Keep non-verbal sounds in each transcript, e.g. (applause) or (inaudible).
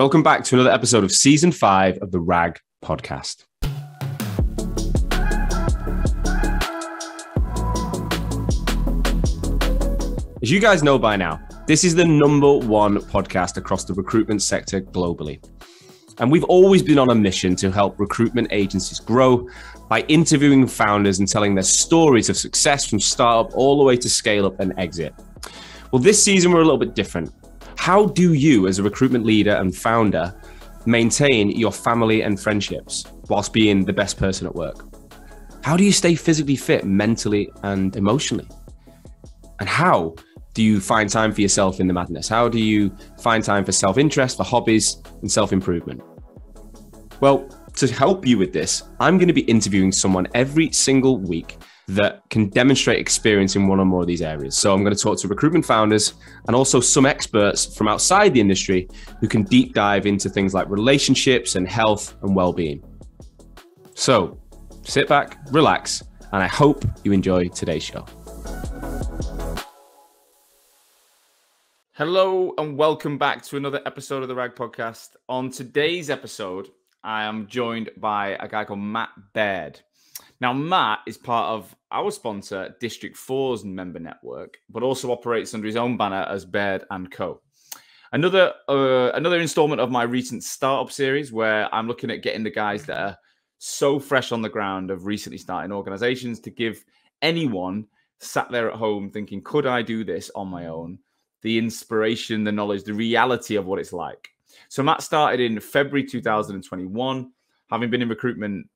Welcome back to another episode of season five of the RAG podcast. As you guys know by now, this is the number one podcast across the recruitment sector globally. And we've always been on a mission to help recruitment agencies grow by interviewing founders and telling their stories of success from startup all the way to scale up and exit. Well, this season we're a little bit different. How do you, as a recruitment leader and founder, maintain your family and friendships whilst being the best person at work? How do you stay physically fit mentally and emotionally? And how do you find time for yourself in the madness? How do you find time for self interest, for hobbies, and self improvement? Well, to help you with this, I'm going to be interviewing someone every single week that can demonstrate experience in one or more of these areas. So I'm going to talk to recruitment founders and also some experts from outside the industry who can deep dive into things like relationships and health and well-being. So sit back, relax, and I hope you enjoy today's show. Hello and welcome back to another episode of the Rag Podcast. On today's episode, I am joined by a guy called Matt Baird. Now, Matt is part of our sponsor, District 4's member network, but also operates under his own banner as Baird and Co. Another uh, another installment of my recent startup series, where I'm looking at getting the guys that are so fresh on the ground of recently starting organizations to give anyone sat there at home thinking, could I do this on my own? The inspiration, the knowledge, the reality of what it's like. So Matt started in February 2021, having been in recruitment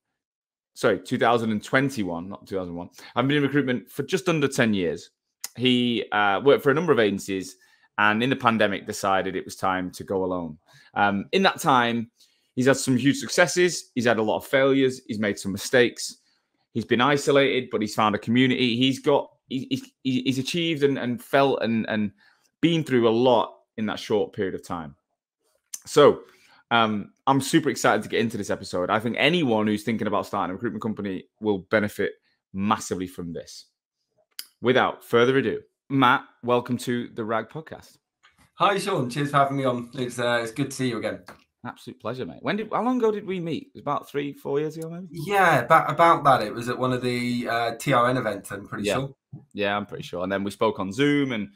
sorry, 2021, not 2001. I've been in recruitment for just under 10 years. He uh, worked for a number of agencies and in the pandemic decided it was time to go alone. Um, in that time, he's had some huge successes. He's had a lot of failures. He's made some mistakes. He's been isolated, but he's found a community. He's got, he's, he's achieved and, and felt and, and been through a lot in that short period of time. So, um, I'm super excited to get into this episode. I think anyone who's thinking about starting a recruitment company will benefit massively from this. Without further ado, Matt, welcome to the RAG podcast. Hi, Sean. Cheers for having me on. It's uh, it's good to see you again. Absolute pleasure, mate. When did how long ago did we meet? It was about three, four years ago, maybe. Yeah, about about that. It was at one of the uh, TRN events. I'm pretty yeah. sure. Yeah, I'm pretty sure. And then we spoke on Zoom, and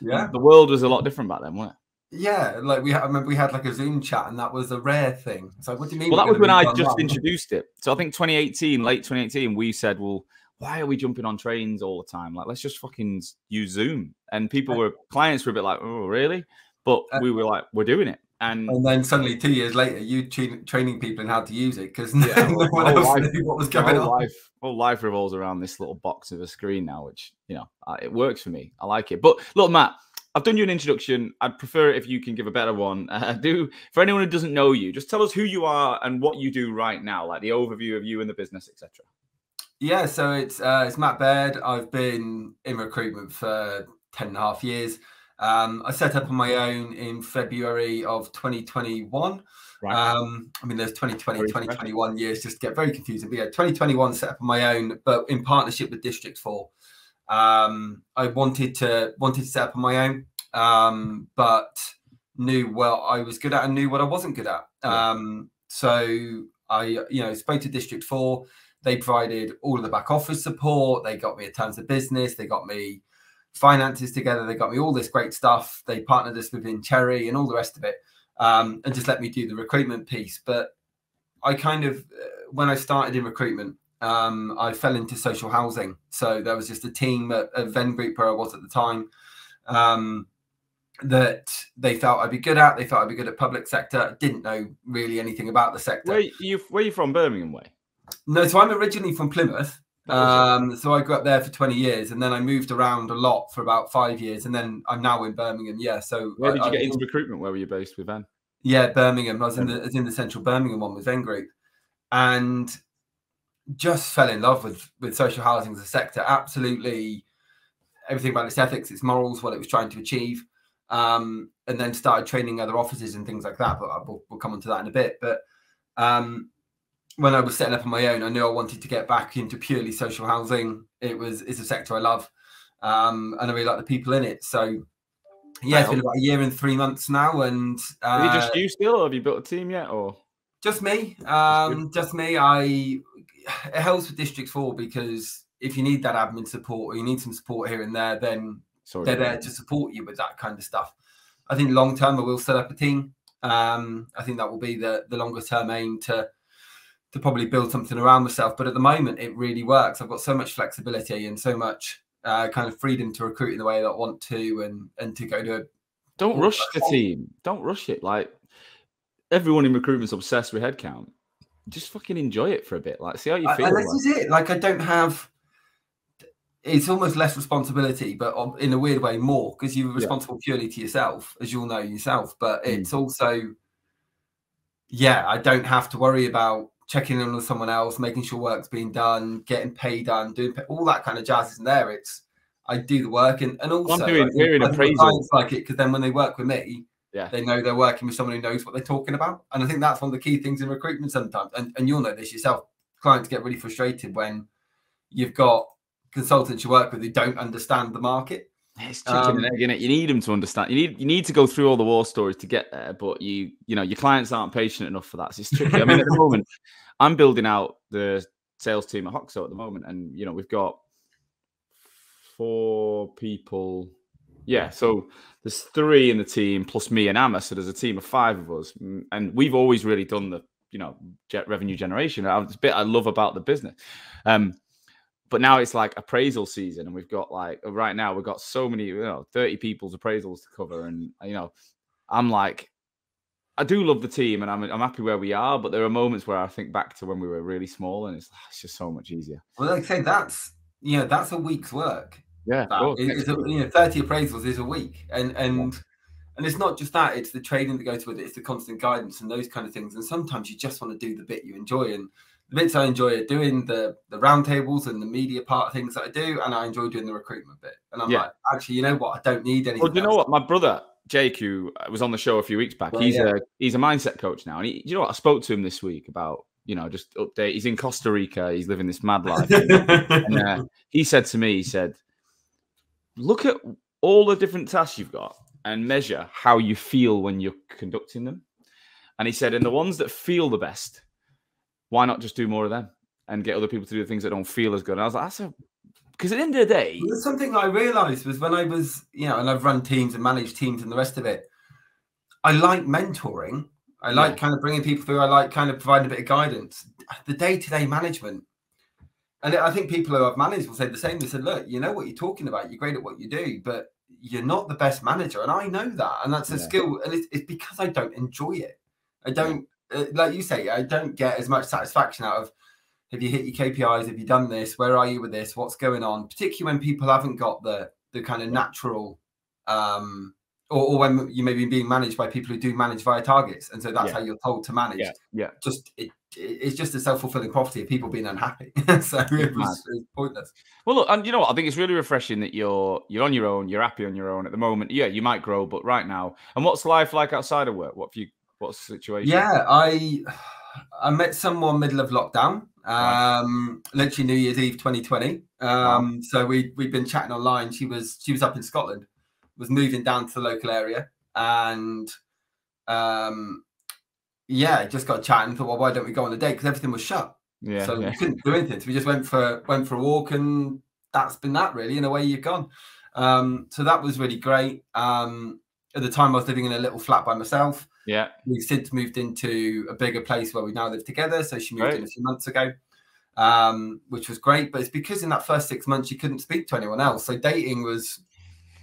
yeah, the world was a lot different back then, wasn't it? Yeah, like we I remember we had like a Zoom chat, and that was a rare thing. So what do you mean? Well, that was when I just introduced it. So I think 2018, late 2018, we said, well, why are we jumping on trains all the time? Like, let's just fucking use Zoom. And people were clients were a bit like, oh, really? But uh, we were like, we're doing it. And, and then suddenly, two years later, you tra- training people in how to use it because (laughs) yeah, no one else life, knew what was going whole on. Life, whole life revolves around this little box of a screen now, which you know uh, it works for me. I like it. But look, Matt, I've done you an introduction. I'd prefer if you can give a better one. (laughs) Uh, do for anyone who doesn't know you, just tell us who you are and what you do right now, like the overview of you and the business, etc. Yeah, so it's uh, it's Matt Baird. I've been in recruitment for 10 and a half years. Um, I set up on my own in February of 2021. Right. Um, I mean, there's 2020, very 2021 special. years just get very confusing. But yeah, 2021 set up on my own, but in partnership with District 4. Um, I wanted to wanted to set up on my own, um, but knew what I was good at and knew what I wasn't good at. Um, so I, you know, spoke to District Four. They provided all of the back office support. They got me a tons of business. They got me finances together. They got me all this great stuff. They partnered us with Vincere and all the rest of it, um, and just let me do the recruitment piece. But I kind of, uh, when I started in recruitment, um, I fell into social housing. So there was just a team at, at Venn Group where I was at the time um, that they felt I'd be good at. They felt I'd be good at public sector. Didn't know really anything about the sector. Where you where you from? Birmingham way? No, so I'm originally from Plymouth. Um, so I grew up there for 20 years, and then I moved around a lot for about five years, and then I'm now in Birmingham. Yeah. So where did you get I, into recruitment? Where were you based with Venn? Yeah, Birmingham. I was in the I was in the central Birmingham one with Venn Group, and just fell in love with with social housing as a sector. Absolutely, everything about its ethics, its morals, what it was trying to achieve, um, and then started training other offices and things like that. But we'll, we'll come on to that in a bit. But um, when I was setting up on my own, I knew I wanted to get back into purely social housing. It was it's a sector I love, um, and I really like the people in it. So Yeah, it's been about a year and three months now, and uh, is it just you still, or have you built a team yet, or just me? Um, just me. I (sighs) it helps with District Four because if you need that admin support or you need some support here and there, then Sorry, they're there to support you with that kind of stuff. I think long term, I will set up a team. Um, I think that will be the the longer term aim to to probably build something around myself. But at the moment, it really works. I've got so much flexibility and so much uh, kind of freedom to recruit in the way that I want to, and and to go to. A, Don't rush the team. Don't rush it. Like everyone in recruitment's obsessed with headcount. Just fucking enjoy it for a bit. Like, see how you feel. And this is it. Like, I don't have. It's almost less responsibility, but in a weird way, more because you're responsible yeah. purely to yourself, as you'll know yourself. But mm. it's also, yeah, I don't have to worry about checking in with someone else, making sure work's being done, getting paid done, doing pay, all that kind of jazz isn't there. It's I do the work and, and also I'm doing, like, doing appraisal. like it because then when they work with me, yeah. They know they're working with someone who knows what they're talking about. And I think that's one of the key things in recruitment sometimes. And, and you'll know this yourself. Clients get really frustrated when you've got consultants you work with who don't understand the market. It's chicken um, and egg, it? You need them to understand. You need you need to go through all the war stories to get there, but you you know your clients aren't patient enough for that. So it's tricky. I mean, at the (laughs) moment, I'm building out the sales team at Hoxo at the moment, and you know we've got four people yeah, so there's three in the team plus me and Amma, so there's a team of five of us, and we've always really done the you know jet revenue generation. It's a bit I love about the business. Um, but now it's like appraisal season, and we've got like right now we've got so many, you know, 30 people's appraisals to cover, and you know, I'm like, I do love the team, and I'm I'm happy where we are, but there are moments where I think back to when we were really small, and it's, it's just so much easier. Well, like I say, that's you know that's a week's work. Yeah, is, a, you know, thirty appraisals is a week, and and and it's not just that; it's the training that goes with it, it's the constant guidance and those kind of things. And sometimes you just want to do the bit you enjoy, and the bits I enjoy are doing the the roundtables and the media part of things that I do, and I enjoy doing the recruitment bit. And I'm yeah. like, actually, you know what? I don't need anything. Well, do you know what? My brother Jake, who was on the show a few weeks back, well, he's yeah. a he's a mindset coach now, and he, you know what? I spoke to him this week about you know just update. He's in Costa Rica. He's living this mad life, (laughs) and uh, he said to me, he said look at all the different tasks you've got and measure how you feel when you're conducting them. And he said, and the ones that feel the best, why not just do more of them and get other people to do the things that don't feel as good? And I was like, that's a because at the end of the day, something I realized was when I was, you know, and I've run teams and managed teams and the rest of it. I like mentoring. I like yeah. kind of bringing people through. I like kind of providing a bit of guidance. The day to day management and I think people who have managed will say the same. They said, "Look, you know what you're talking about. You're great at what you do, but you're not the best manager." And I know that, and that's a yeah. skill. And it's, it's, because I don't enjoy it. I don't, uh, like you say, I don't get as much satisfaction out of have you hit your KPIs? Have you done this? Where are you with this? What's going on? Particularly when people haven't got the the kind of natural, um, or, or when you may be being managed by people who do manage via targets, and so that's yeah. how you're told to manage. Yeah, yeah. Just it it's just a self-fulfilling prophecy of people being unhappy. (laughs) so it was, it was, pointless. Well, look, and you know what? I think it's really refreshing that you're you're on your own. You're happy on your own at the moment. Yeah, you might grow, but right now, and what's life like outside of work? What have you? What's the situation? Yeah, I I met someone middle of lockdown. Um, right. literally New Year's Eve 2020. Um, wow. so we we've been chatting online. She was she was up in Scotland, was moving down to the local area, and um yeah, just got chatting. Thought, well, why don't we go on a date? Because everything was shut. Yeah. So yeah. we couldn't do anything. So we just went for went for a walk, and that's been that really. In a way, you've gone. Um, so that was really great. Um, at the time, I was living in a little flat by myself. Yeah. We've since moved into a bigger place where we now live together. So she moved in a few months ago, um, which was great. But it's because in that first six months, you couldn't speak to anyone else. So dating was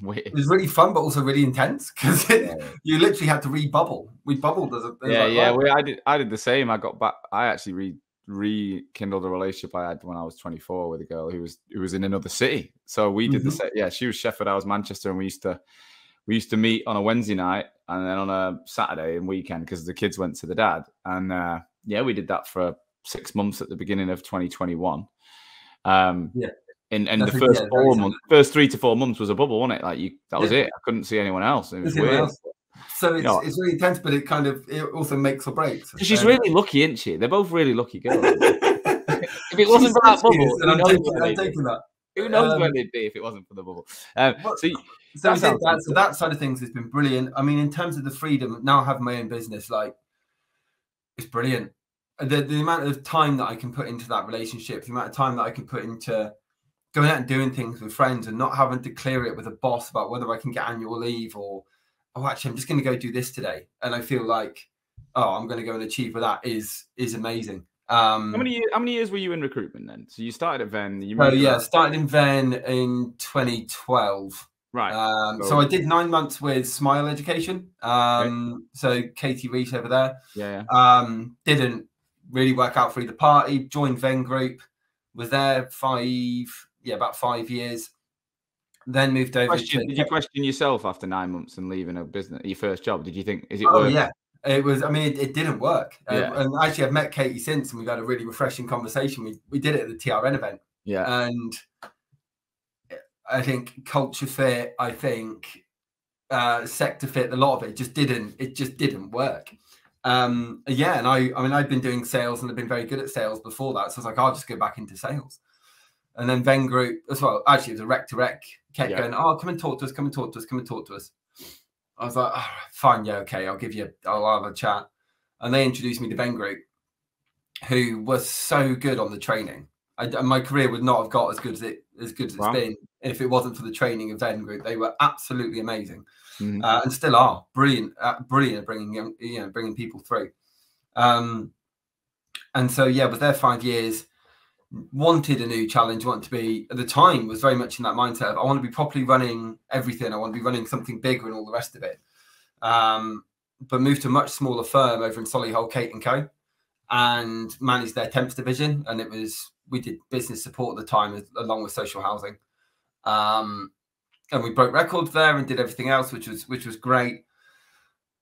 Weird. It was really fun, but also really intense because yeah. you literally had to rebubble. We bubbled as a yeah, like, yeah. We, I did. I did the same. I got back. I actually re rekindled a relationship I had when I was 24 with a girl who was who was in another city. So we did mm-hmm. the same. Yeah, she was Sheffield. I was Manchester, and we used to we used to meet on a Wednesday night and then on a Saturday and weekend because the kids went to the dad. And uh, yeah, we did that for six months at the beginning of 2021. Um, yeah in and the first four months, first three to four months was a bubble, wasn't it? Like you, that was yeah. it. I couldn't see anyone else. It was weird. So it's, you know, it's really intense, but it kind of it also makes or breaks. She's really lucky, isn't she? They're both really lucky girls. (laughs) if it wasn't for that bubble, I'm, taking, I'm taking, that. Who knows um, where they'd be if it wasn't for the bubble? Um, so, so, that, that, so that side of things has been brilliant. I mean, in terms of the freedom, now I have my own business, like it's brilliant. The, the amount of time that I can put into that relationship, the amount of time that I can put into going out and doing things with friends and not having to clear it with a boss about whether I can get annual leave or, oh, actually, I'm just going to go do this today. And I feel like, oh, I'm going to go and achieve with that is is amazing. Um, how many how many years were you in recruitment then? So you started at Venn. You oh yeah, started in Venn in 2012. Right. Um, so, so, I did nine months with Smile Education. Um, So Katie Reese over there. Yeah, yeah. Um, didn't really work out for either party. Joined Venn Group. Was there five, yeah, about five years. Then moved over. Question, to, did you question yourself after nine months and leaving a business, your first job? Did you think is it? Oh yeah, it was. I mean, it, it didn't work. Uh, yeah. and actually, I've met Katie since, and we've had a really refreshing conversation. We we did it at the TRN event. Yeah, and I think culture fit. I think uh, sector fit. A lot of it just didn't. It just didn't work. Um, yeah, and I. I mean, I've been doing sales and I've been very good at sales before that. So I was like, I'll just go back into sales. And then Venn Group as well. Actually, it was a rec to rec. Kept yeah. going. Oh, come and talk to us. Come and talk to us. Come and talk to us. I was like, oh, fine, yeah, okay, I'll give you, I'll have a chat. And they introduced me to Venn Group, who was so good on the training. I, my career would not have got as good as it as good as it's wow. been if it wasn't for the training of Venn Group. They were absolutely amazing, mm-hmm. uh, and still are brilliant, uh, brilliant at bringing young, you know, bringing people through. Um, and so yeah, was there five years wanted a new challenge, wanted to be at the time was very much in that mindset of I want to be properly running everything. I want to be running something bigger and all the rest of it. Um, but moved to a much smaller firm over in Solihull, Kate and Co. and managed their temps division. And it was we did business support at the time along with social housing. Um, and we broke records there and did everything else, which was which was great.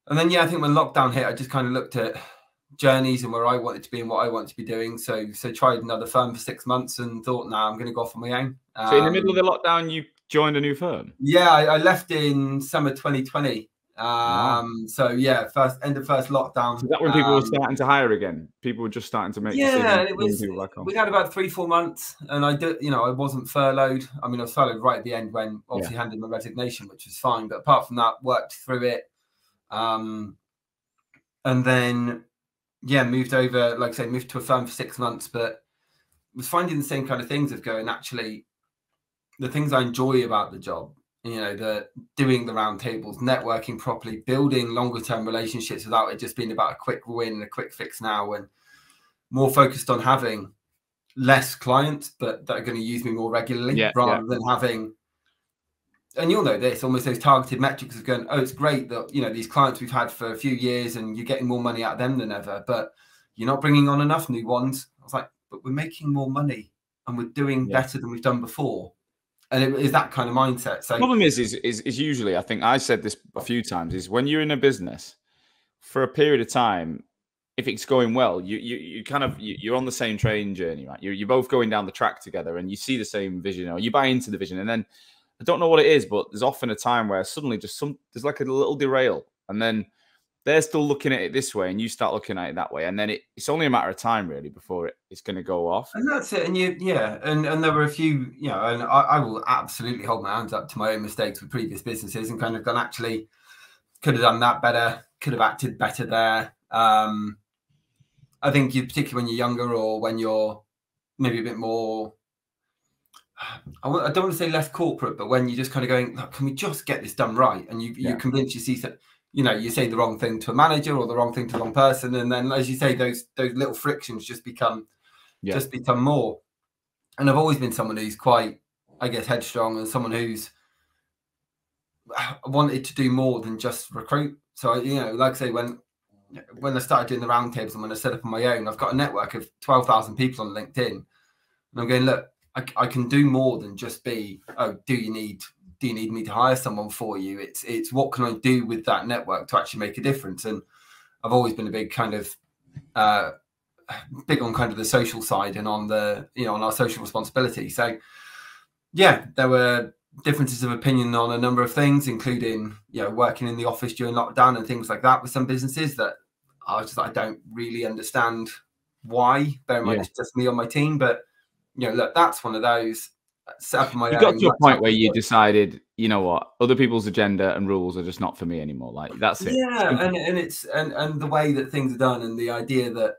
And then yeah, I think when lockdown hit, I just kind of looked at journeys and where I wanted to be and what I wanted to be doing. So so tried another firm for six months and thought, now nah, I'm going to go off on my own. Um, so in the middle of the um, lockdown, you joined a new firm. Yeah, I, I left in summer 2020. Um, wow. so yeah, first end of first lockdown. So that when people um, were starting to hire again, people were just starting to make. Yeah, it was. We had about three, four months, and I did. You know, I wasn't furloughed. I mean, I was furloughed right at the end when obviously yeah. handed my resignation, which was fine. But apart from that, worked through it. Um, and then yeah, moved over, like I say, moved to a firm for six months, but was finding the same kind of things of going, actually, the things I enjoy about the job, you know, the doing the roundtables, networking properly, building longer term relationships without it just being about a quick win and a quick fix now, and more focused on having less clients, but that are going to use me more regularly yeah, rather yeah. than having and you'll know this almost those targeted metrics of going, oh, it's great that you know these clients we've had for a few years and you're getting more money out of them than ever, but you're not bringing on enough new ones. I was like, but we're making more money and we're doing yeah. better than we've done before, and it is that kind of mindset. So the problem is, is, is, is usually I think I said this a few times is when you're in a business for a period of time. If it's going well, you you, you kind of you, are on the same train journey, right? You're, you're both going down the track together, and you see the same vision, or you buy into the vision, and then I don't know what it is, but there's often a time where suddenly just some there's like a little derail, and then they're still looking at it this way, and you start looking at it that way, and then it, it's only a matter of time really before it, it's going to go off. And that's it. And you, yeah, and and there were a few, you know, and I, I will absolutely hold my hands up to my own mistakes with previous businesses, and kind of gone actually could have done that better, could have acted better there. Um, I think you, particularly when you're younger or when you're maybe a bit more I don't want to say less corporate, but when you're just kind of going, can we just get this done right? And you yeah. you convince you see that you know you say the wrong thing to a manager or the wrong thing to the wrong person, and then as you say, those those little frictions just become yeah. just become more. And I've always been someone who's quite, I guess, headstrong and someone who's (sighs) wanted to do more than just recruit. So you know, like I say, when when I started doing the roundtables and when I set up on my own, I've got a network of twelve thousand people on LinkedIn, and I'm going, look, I, I can do more than just be oh do you need do you need me to hire someone for you? It's it's what can i do with that network to actually make a difference? And i've always been a big kind of uh big on kind of the social side and on the you know on our social responsibility. So yeah there were differences of opinion on a number of things including you know working in the office during lockdown and things like that with some businesses that i was just i don't really understand why very much yeah. just me on my team but you know, look, that's one of those. Uh, set up my you got to a point where you decided, you know what, other people's agenda and rules are just not for me anymore. Like that's it. Yeah, and, and it's and and the way that things are done, and the idea that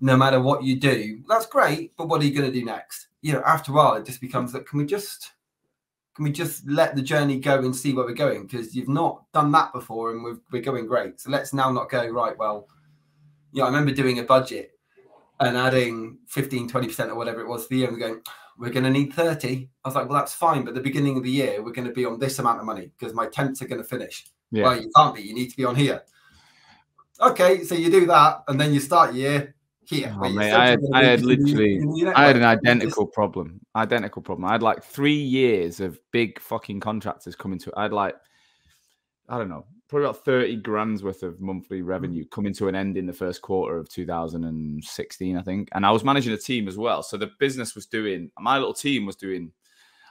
no matter what you do, that's great, but what are you going to do next? You know, after a while, it just becomes that can we just can we just let the journey go and see where we're going? Because you've not done that before, and we're we're going great. So let's now not go right. Well, yeah, I remember doing a budget and adding 15, 20 percent or whatever it was for the year, and going, we're going to need 30. I was like, well, that's fine, but the beginning of the year, we're going to be on this amount of money because my temps are going to finish. Yeah. Well, you can't be. You need to be on here. Okay, so you do that, and then you start year here. Oh, mate, I had, I had literally, in I had an. It's just- identical problem. Identical problem. I had like three years of big fucking contractors coming to. I had like, I don't know, probably about thirty grand's worth of monthly hmm. revenue coming to an end in the first quarter of 2016, I think. And I was managing a team as well, so the business was doing. My little team was doing,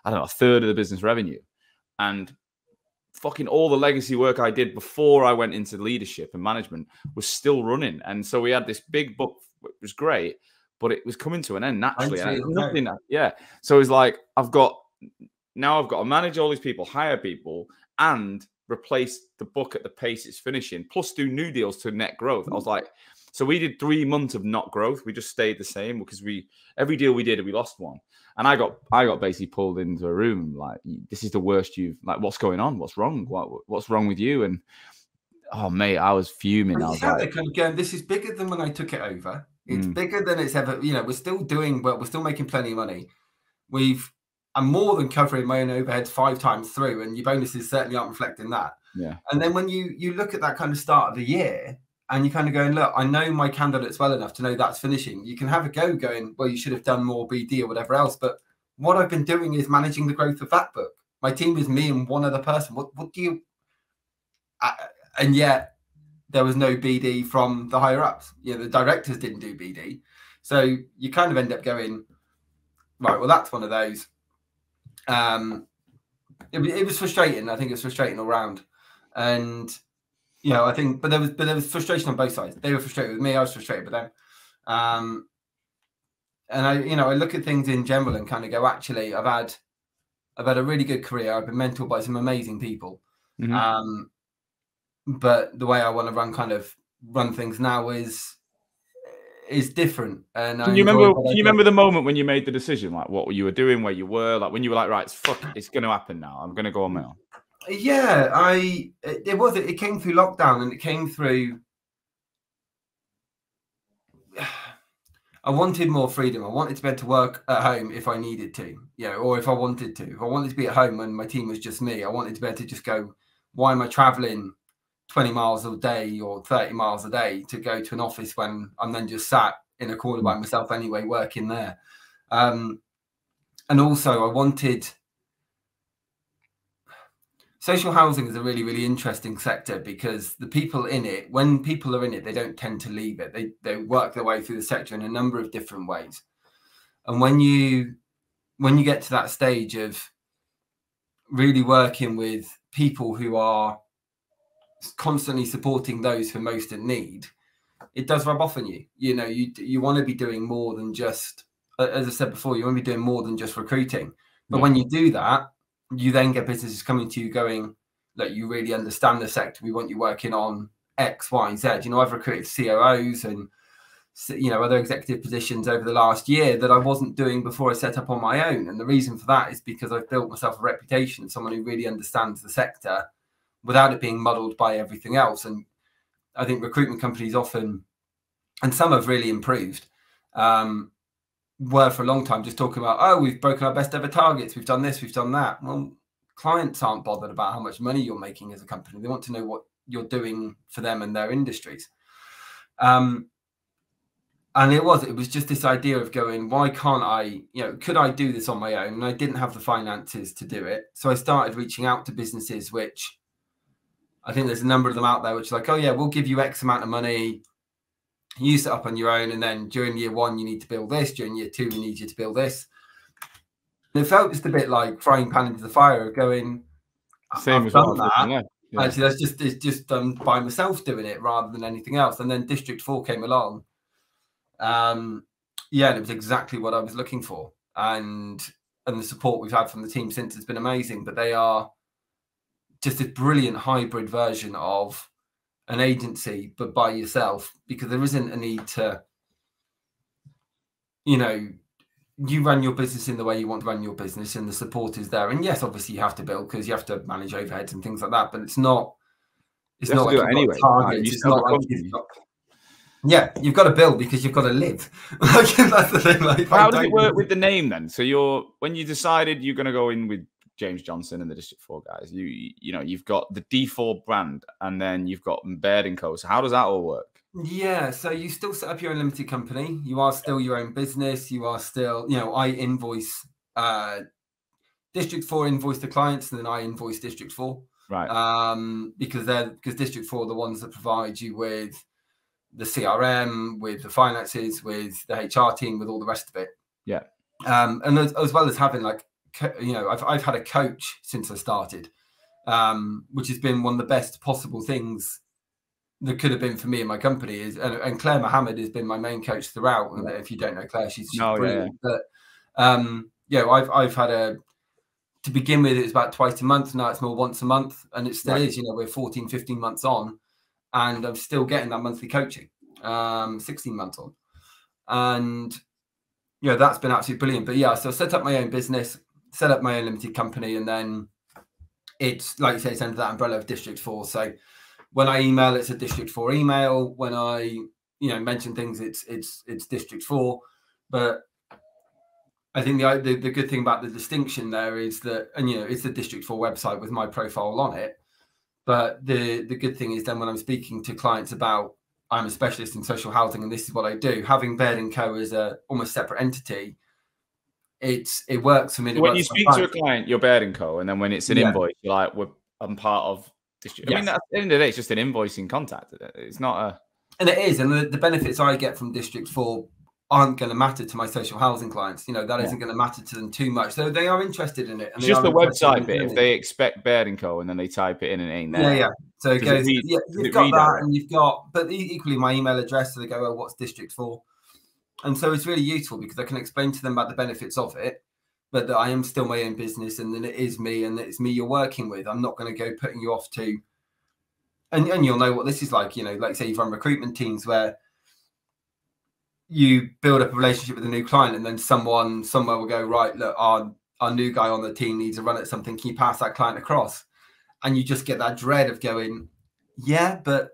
I don't know, a third of the business revenue, and fucking all the legacy work I did before I went into leadership and management was still running. And so we had this big book, which was great, but it was coming to an end naturally. and Eventually, it's okay. nothing, yeah. So it's like I've got now I've got to manage all these people, hire people, and replace the book at the pace it's finishing, plus do new deals to net growth. I was like, so we did three months of not growth. We just stayed the same because we every deal we did, we lost one. And I got I got basically pulled into a room like this is the worst you've like what's going on? What's wrong? What what's wrong with you? And oh mate, I was fuming. I was like, going, this is bigger than when I took it over. It's Mm. bigger than it's ever, you know, we're still doing well, we're still making plenty of money. We've I'm more than covering my own overheads five times through, and your bonuses certainly aren't reflecting that. yeah. And then when you you look at that kind of start of the year and you're kind of going, look, I know my candidates well enough to know that's finishing. You can have a go going, well, you should have done more BD or whatever else. But what I've been doing is managing the growth of that book. My team is me and one other person. What what do you? Uh, and yet there was no BD from the higher ups. You know, the directors didn't do BD. So you kind of end up going, right, well, that's one of those. Um, it, it was frustrating. I think it was frustrating all round. And, you know, I think, but there was, but there was frustration on both sides. They were frustrated with me. I was frustrated with them. Um, and I, you know, I look at things in general and kind of go, actually, I've had, I've had a really good career. I've been mentored by some amazing people. Mhm. Um, but the way I want to run kind of run things now is is different. And I Can you remember? Can you remember the moment when you made the decision, like what you were doing, where you were, like when you were like, right, it's fuck, it's going to happen now. I'm going to go on my own. Yeah, I it, it was it came through lockdown and it came through. (sighs) I wanted more freedom. I wanted to be able to work at home if I needed to, you know, or if I wanted to. If I wanted to be at home and my team was just me, I wanted to be able to just go. Why am I traveling 20 miles a day or 30 miles a day to go to an office when I'm then just sat in a corner by myself anyway, working there? Um, and also, I wanted social housing is a really really interesting sector because the people in it when people are in it they don't tend to leave it. They they work their way through the sector in a number of different ways. And when you when you get to that stage of really working with people who are constantly supporting those who are most in need it does rub off on you you know you you want to be doing more than just as i said before you want to be doing more than just recruiting but Yeah. when you do that you then get businesses coming to you going, look, you really understand the sector. We want you working on X, Y, and Z. You know, I've recruited COOs and you know other executive positions over the last year that I wasn't doing before I set up on my own. And the reason for that is because I've built myself a reputation of someone who really understands the sector without it being muddled by everything else. And I think recruitment companies often, and some have really improved, um, were for a long time just talking about, oh, we've broken our best ever targets, we've done this, we've done that. Well, clients aren't bothered about how much money you're making as a company. They want to know what you're doing for them and their industries. Um, and it was, it was just this idea of going, why can't I, you know, could I do this on my own? And I didn't have the finances to do it. So I started reaching out to businesses, which I think there's a number of them out there, which are like, oh, yeah, we'll give you X amount of money you set up on your own and then during year one you need to build this during year two we need you to build this and it felt just a bit like frying pan into the fire going Same I've as done that. yeah. actually that's just it's just done by myself doing it rather than anything else and then district 4 came along um yeah and it was exactly what i was looking for and and the support we've had from the team since has been amazing. But they are just a brilliant hybrid version of an agency, but by yourself, because there isn't a need to, you know, you run your business in the way you want to run your business, and the support is there. And yes, obviously you have to build because you have to manage overheads and things like that. But it's not. It's not like anyway. targets. It's not like you've got, yeah, you've got to build because you've got to live. (laughs) that's the thing. Like, how does it work with the name then? So you're when you decided you're going to go in with James Johnson and the District Four guys, you you know you've got the D4 brand and then you've got Baird and Co. So how does that all work? Yeah, so you still set up your own limited company. You are still your own business. You are still, you know, I invoice uh District 4 invoice the clients and then I invoice District 4. Right. Um because they're because District 4 are the ones that provide you with the CRM, with the finances, with the HR team, with all the rest of it. Yeah. Um and as, as well as having like you know, I've I've had a coach since I started. Um, which has been one of the best possible things that could have been for me and my company is and, and Claire Mohammed has been my main coach throughout. And if you don't know Claire, she's, she's no, brilliant. Yeah. But um, yeah, I've I've had a to begin with, it was about twice a month. Now it's more once a month, and it still right. is. You know, we're 14, 15 months on, and I'm still getting that monthly coaching. Um, 16 months on, and yeah, that's been absolutely brilliant. But yeah, so I set up my own business, set up my own limited company, and then it's like you say, it's under that umbrella of District Four. So when I email, it's a District Four email. When I you know mention things, it's it's it's District Four. But I think the, the the good thing about the distinction there is that, and you know, it's the District Four website with my profile on it. But the the good thing is then when I'm speaking to clients about I'm a specialist in social housing and this is what I do, having Baird and Co as a almost separate entity, it's it works for me. when you speak to a client, you're Baird and Co, and then when it's an yeah. invoice, you're like, we're, I'm part of District. Yes. I mean, at the end of the day, it's just an invoicing contact. It's not a. And it is, and the, the benefits I get from District Four aren't going to matter to my social housing clients. You know, that yeah. not going to matter to them too much. So they are interested in it. it's just the website bit. If they expect Baird and Co. and then they type it in and it ain't there. Yeah, yeah. So it goes, it read, yeah, you've got that and you've got, but equally my email address. So they go, what's District 4? And so it's really useful because I can explain to them about the benefits of it, but that I am still my own business and then it is me and that it's me you're working with. I'm not going to go putting you off to and, and you'll know what this is like. You know, like say you've run recruitment teams where you build up a relationship with a new client, and then someone somewhere will go, right, look, our our new guy on the team needs a run at something. Can you pass that client across? And you just get that dread of going, yeah, but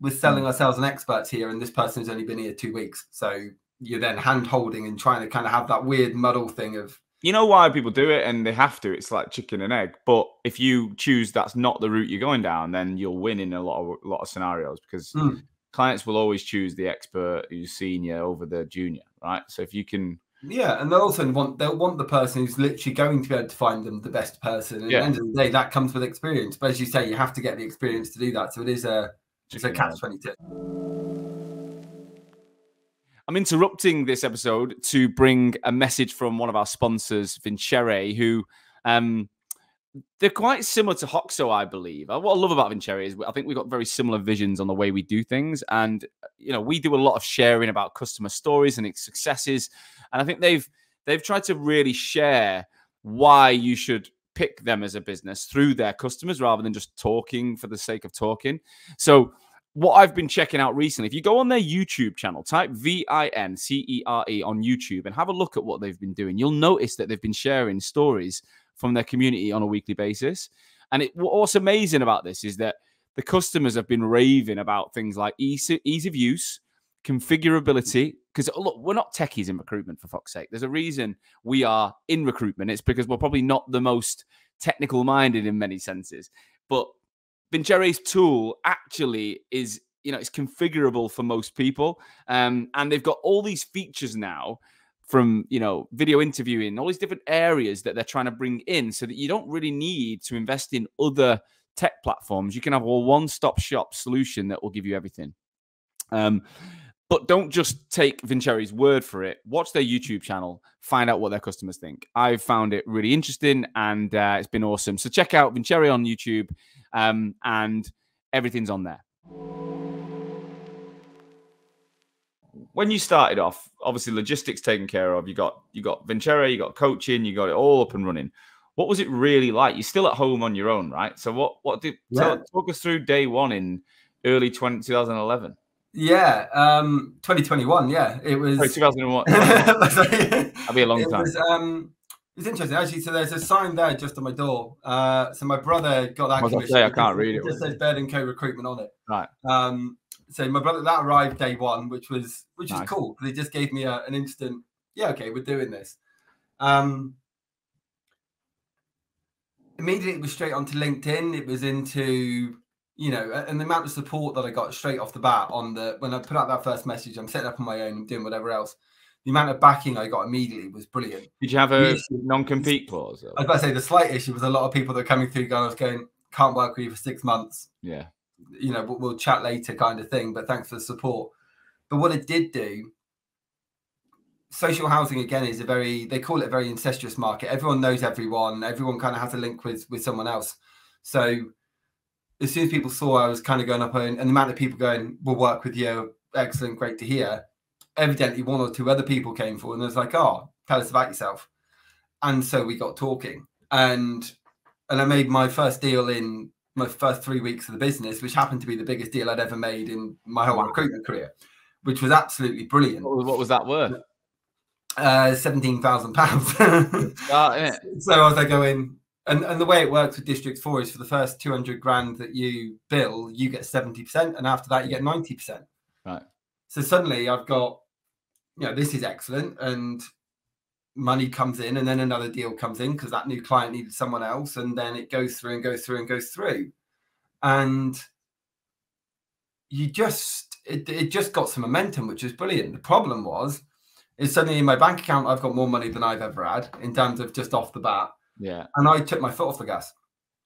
we're selling hmm. ourselves an experts here, and this person's only been here two weeks. So you're then hand holding and trying to kind of have that weird muddle thing of you know why people do it and they have to it's like chicken and egg but if you choose that's not the route you're going down then you'll win in a lot of a lot of scenarios because mm. clients will always choose the expert who's senior over the junior right so if you can yeah and they'll also want they'll want the person who's literally going to be able to find them the best person and yeah. at the end of the day that comes with experience but as you say you have to get the experience to do that so it is a it's a catch 22 I'm interrupting this episode to bring a message from one of our sponsors, Vincere, who um, they're quite similar to Hoxo, I believe. Uh, what I love about Vincere is I think we've got very similar visions on the way we do things, and you know we do a lot of sharing about customer stories and its successes, and I think they've they've tried to really share why you should pick them as a business through their customers rather than just talking for the sake of talking. So what I've been checking out recently, if you go on their YouTube channel, type V I N C E R E on YouTube and have a look at what they've been doing, you'll notice that they've been sharing stories from their community on a weekly basis. And it, what's amazing about this is that the customers have been raving about things like ease, ease of use, configurability. Because look, we're not techies in recruitment, for fuck's sake. There's a reason we are in recruitment. It's because we're probably not the most technical minded in many senses. But Vincere's tool actually is, you know, it's configurable for most people. Um, and they've got all these features now from, you know, video interviewing, all these different areas that they're trying to bring in so that you don't really need to invest in other tech platforms. You can have a one stop shop solution that will give you everything. Um, but don't just take Vincere's word for it. Watch their YouTube channel, find out what their customers think. I've found it really interesting and uh, it's been awesome. So check out Vincere on YouTube um, and everything's on there. when you started off, obviously logistics taken care of. You got you got Vincere, you got coaching, you got it all up and running. What was it really like? You're still at home on your own, right? So what what did yeah. tell, talk us through day one in early 20, 2011? Yeah, um, 2021. Yeah, it was. Sorry, 2001. (laughs) That'll be a long it time. Was, um, it's interesting actually. So there's a sign there just on my door. Uh, so my brother got that. I, say, I can't read it. It just says Baird and Co recruitment on it. Right. Um, so my brother that arrived day one, which was which nice. is cool They just gave me a, an instant. Yeah, okay, we're doing this. Um, immediately it was straight onto LinkedIn. It was into you know, and the amount of support that I got straight off the bat on the when I put out that first message, I'm setting up on my own I'm doing whatever else. The amount of backing I got immediately was brilliant. Did you have a non-compete clause? I was about to say the slight issue was a lot of people that are coming through going, I was going, can't work with you for six months. Yeah. You know, we'll, we'll chat later kind of thing. But thanks for the support. But what it did do social housing again is a very they call it a very incestuous market everyone knows everyone everyone kind of has a link with with someone else so as soon as people saw I was kind of going up and, and the amount of people going, we'll work with you, excellent, great to hear. Evidently, one or two other people came forward and was like, oh, tell us about yourself. And so we got talking. And and I made my first deal in my first three weeks of the business, which happened to be the biggest deal I'd ever made in my whole wow. recruitment career, which was absolutely brilliant. What was, what was that worth? Uh, seventeen thousand pounds. (laughs) (laughs) so as I was like going, and and the way it works with District Four is for the first two hundred grand that you bill, you get seventy percent, and after that you get ninety percent. Right. So suddenly I've got, you know, this is excellent, and money comes in, and then another deal comes in because that new client needed someone else, and then it goes through and goes through and goes through, and you just it, it just got some momentum, which is brilliant. The problem was is suddenly in my bank account I've got more money than I've ever had in terms of just off the bat yeah. And I took my foot off the gas.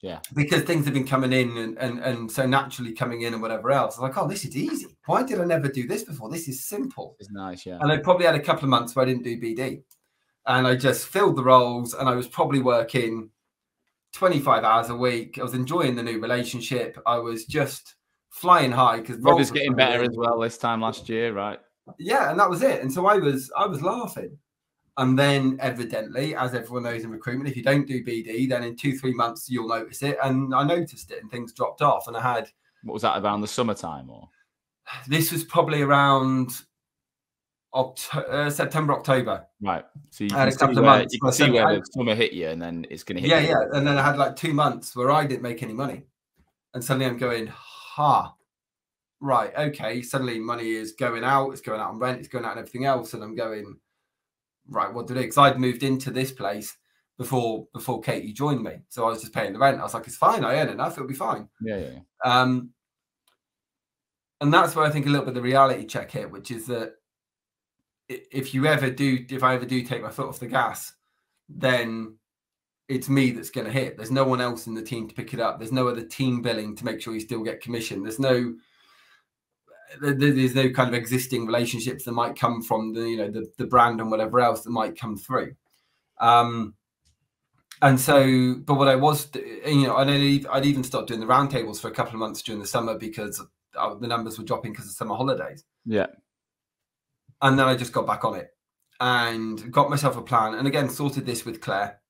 Yeah. Because things have been coming in and, and, and so naturally coming in and whatever else. I was like, oh, this is easy. Why did I never do this before? This is simple. It's nice, yeah. And I probably had a couple of months where I didn't do BD. And I just filled the roles and I was probably working 25 hours a week. I was enjoying the new relationship. I was just flying high because Rob was getting better as well this time last year, right? Yeah, and that was it. And so I was I was laughing. And then, evidently, as everyone knows in recruitment, if you don't do BD, then in two, three months, you'll notice it. And I noticed it and things dropped off. And I had. What was that around the summertime or? This was probably around October, uh, September, October. Right. So you can, see where, you can see where the summer hit you and then it's going to hit yeah, you. Yeah. And then I had like two months where I didn't make any money. And suddenly I'm going, ha, right. Okay. Suddenly money is going out. It's going out on rent. It's going out on everything else. And I'm going, right, what to do? Because I'd moved into this place before before Katie joined me, so I was just paying the rent. I was like, it's fine, I earn enough, it'll be fine. Yeah, yeah. yeah. Um, and that's where I think a little bit of the reality check here, which is that if you ever do, if I ever do take my foot off the gas, then it's me that's going to hit. There's no one else in the team to pick it up. There's no other team billing to make sure you still get commission. There's no there's no kind of existing relationships that might come from the you know the, the brand and whatever else that might come through. Um and so but what i was you know i'd, I'd even start doing the roundtables for a couple of months during the summer because uh, the numbers were dropping because of summer holidays. Yeah. And then i just got back on it and got myself a plan and again sorted this with claire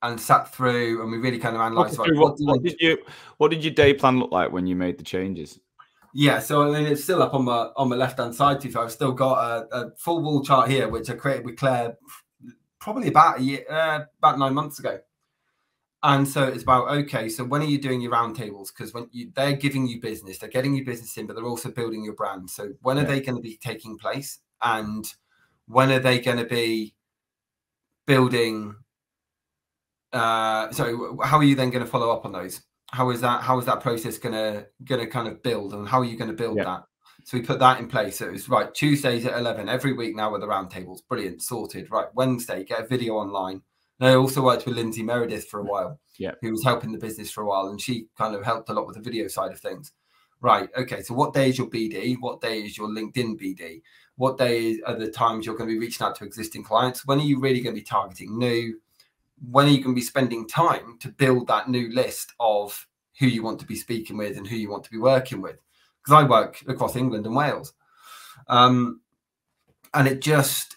and sat through and we really kind of analyzed what, what, what did you what did your day plan look like when you made the changes yeah, so I mean, it's still up on my on my left hand side. Too, So I've still got a, a, full wall chart here, which I created with Claire probably about a year, uh, about nine months ago. And so it's about okay. So when are you doing your roundtables? Because when you they're giving you business, they're getting you business in, but they're also building your brand. So when are they going to be taking place? And when are they going to be building? Uh, so how are you then going to follow up on those? How is that how is that process gonna gonna kind of build and how are you gonna build yeah. that? So we put that in place. So it was right tuesdays at 11 every week now with the roundtables. Brilliant sorted. Right wednesday get a video online. And i also worked with lindsay meredith for a mm-hmm. while yeah. who was helping the business for a while and she kind of helped a lot with the video side of things. Right okay so what day is your bd what day is your linkedin bd what day are the times you're going to be reaching out to existing clients? When are you really going to be targeting new when are you going to be spending time to build that new list of who you want to be speaking with and who you want to be working with? Because I work across England and Wales. Um, and it just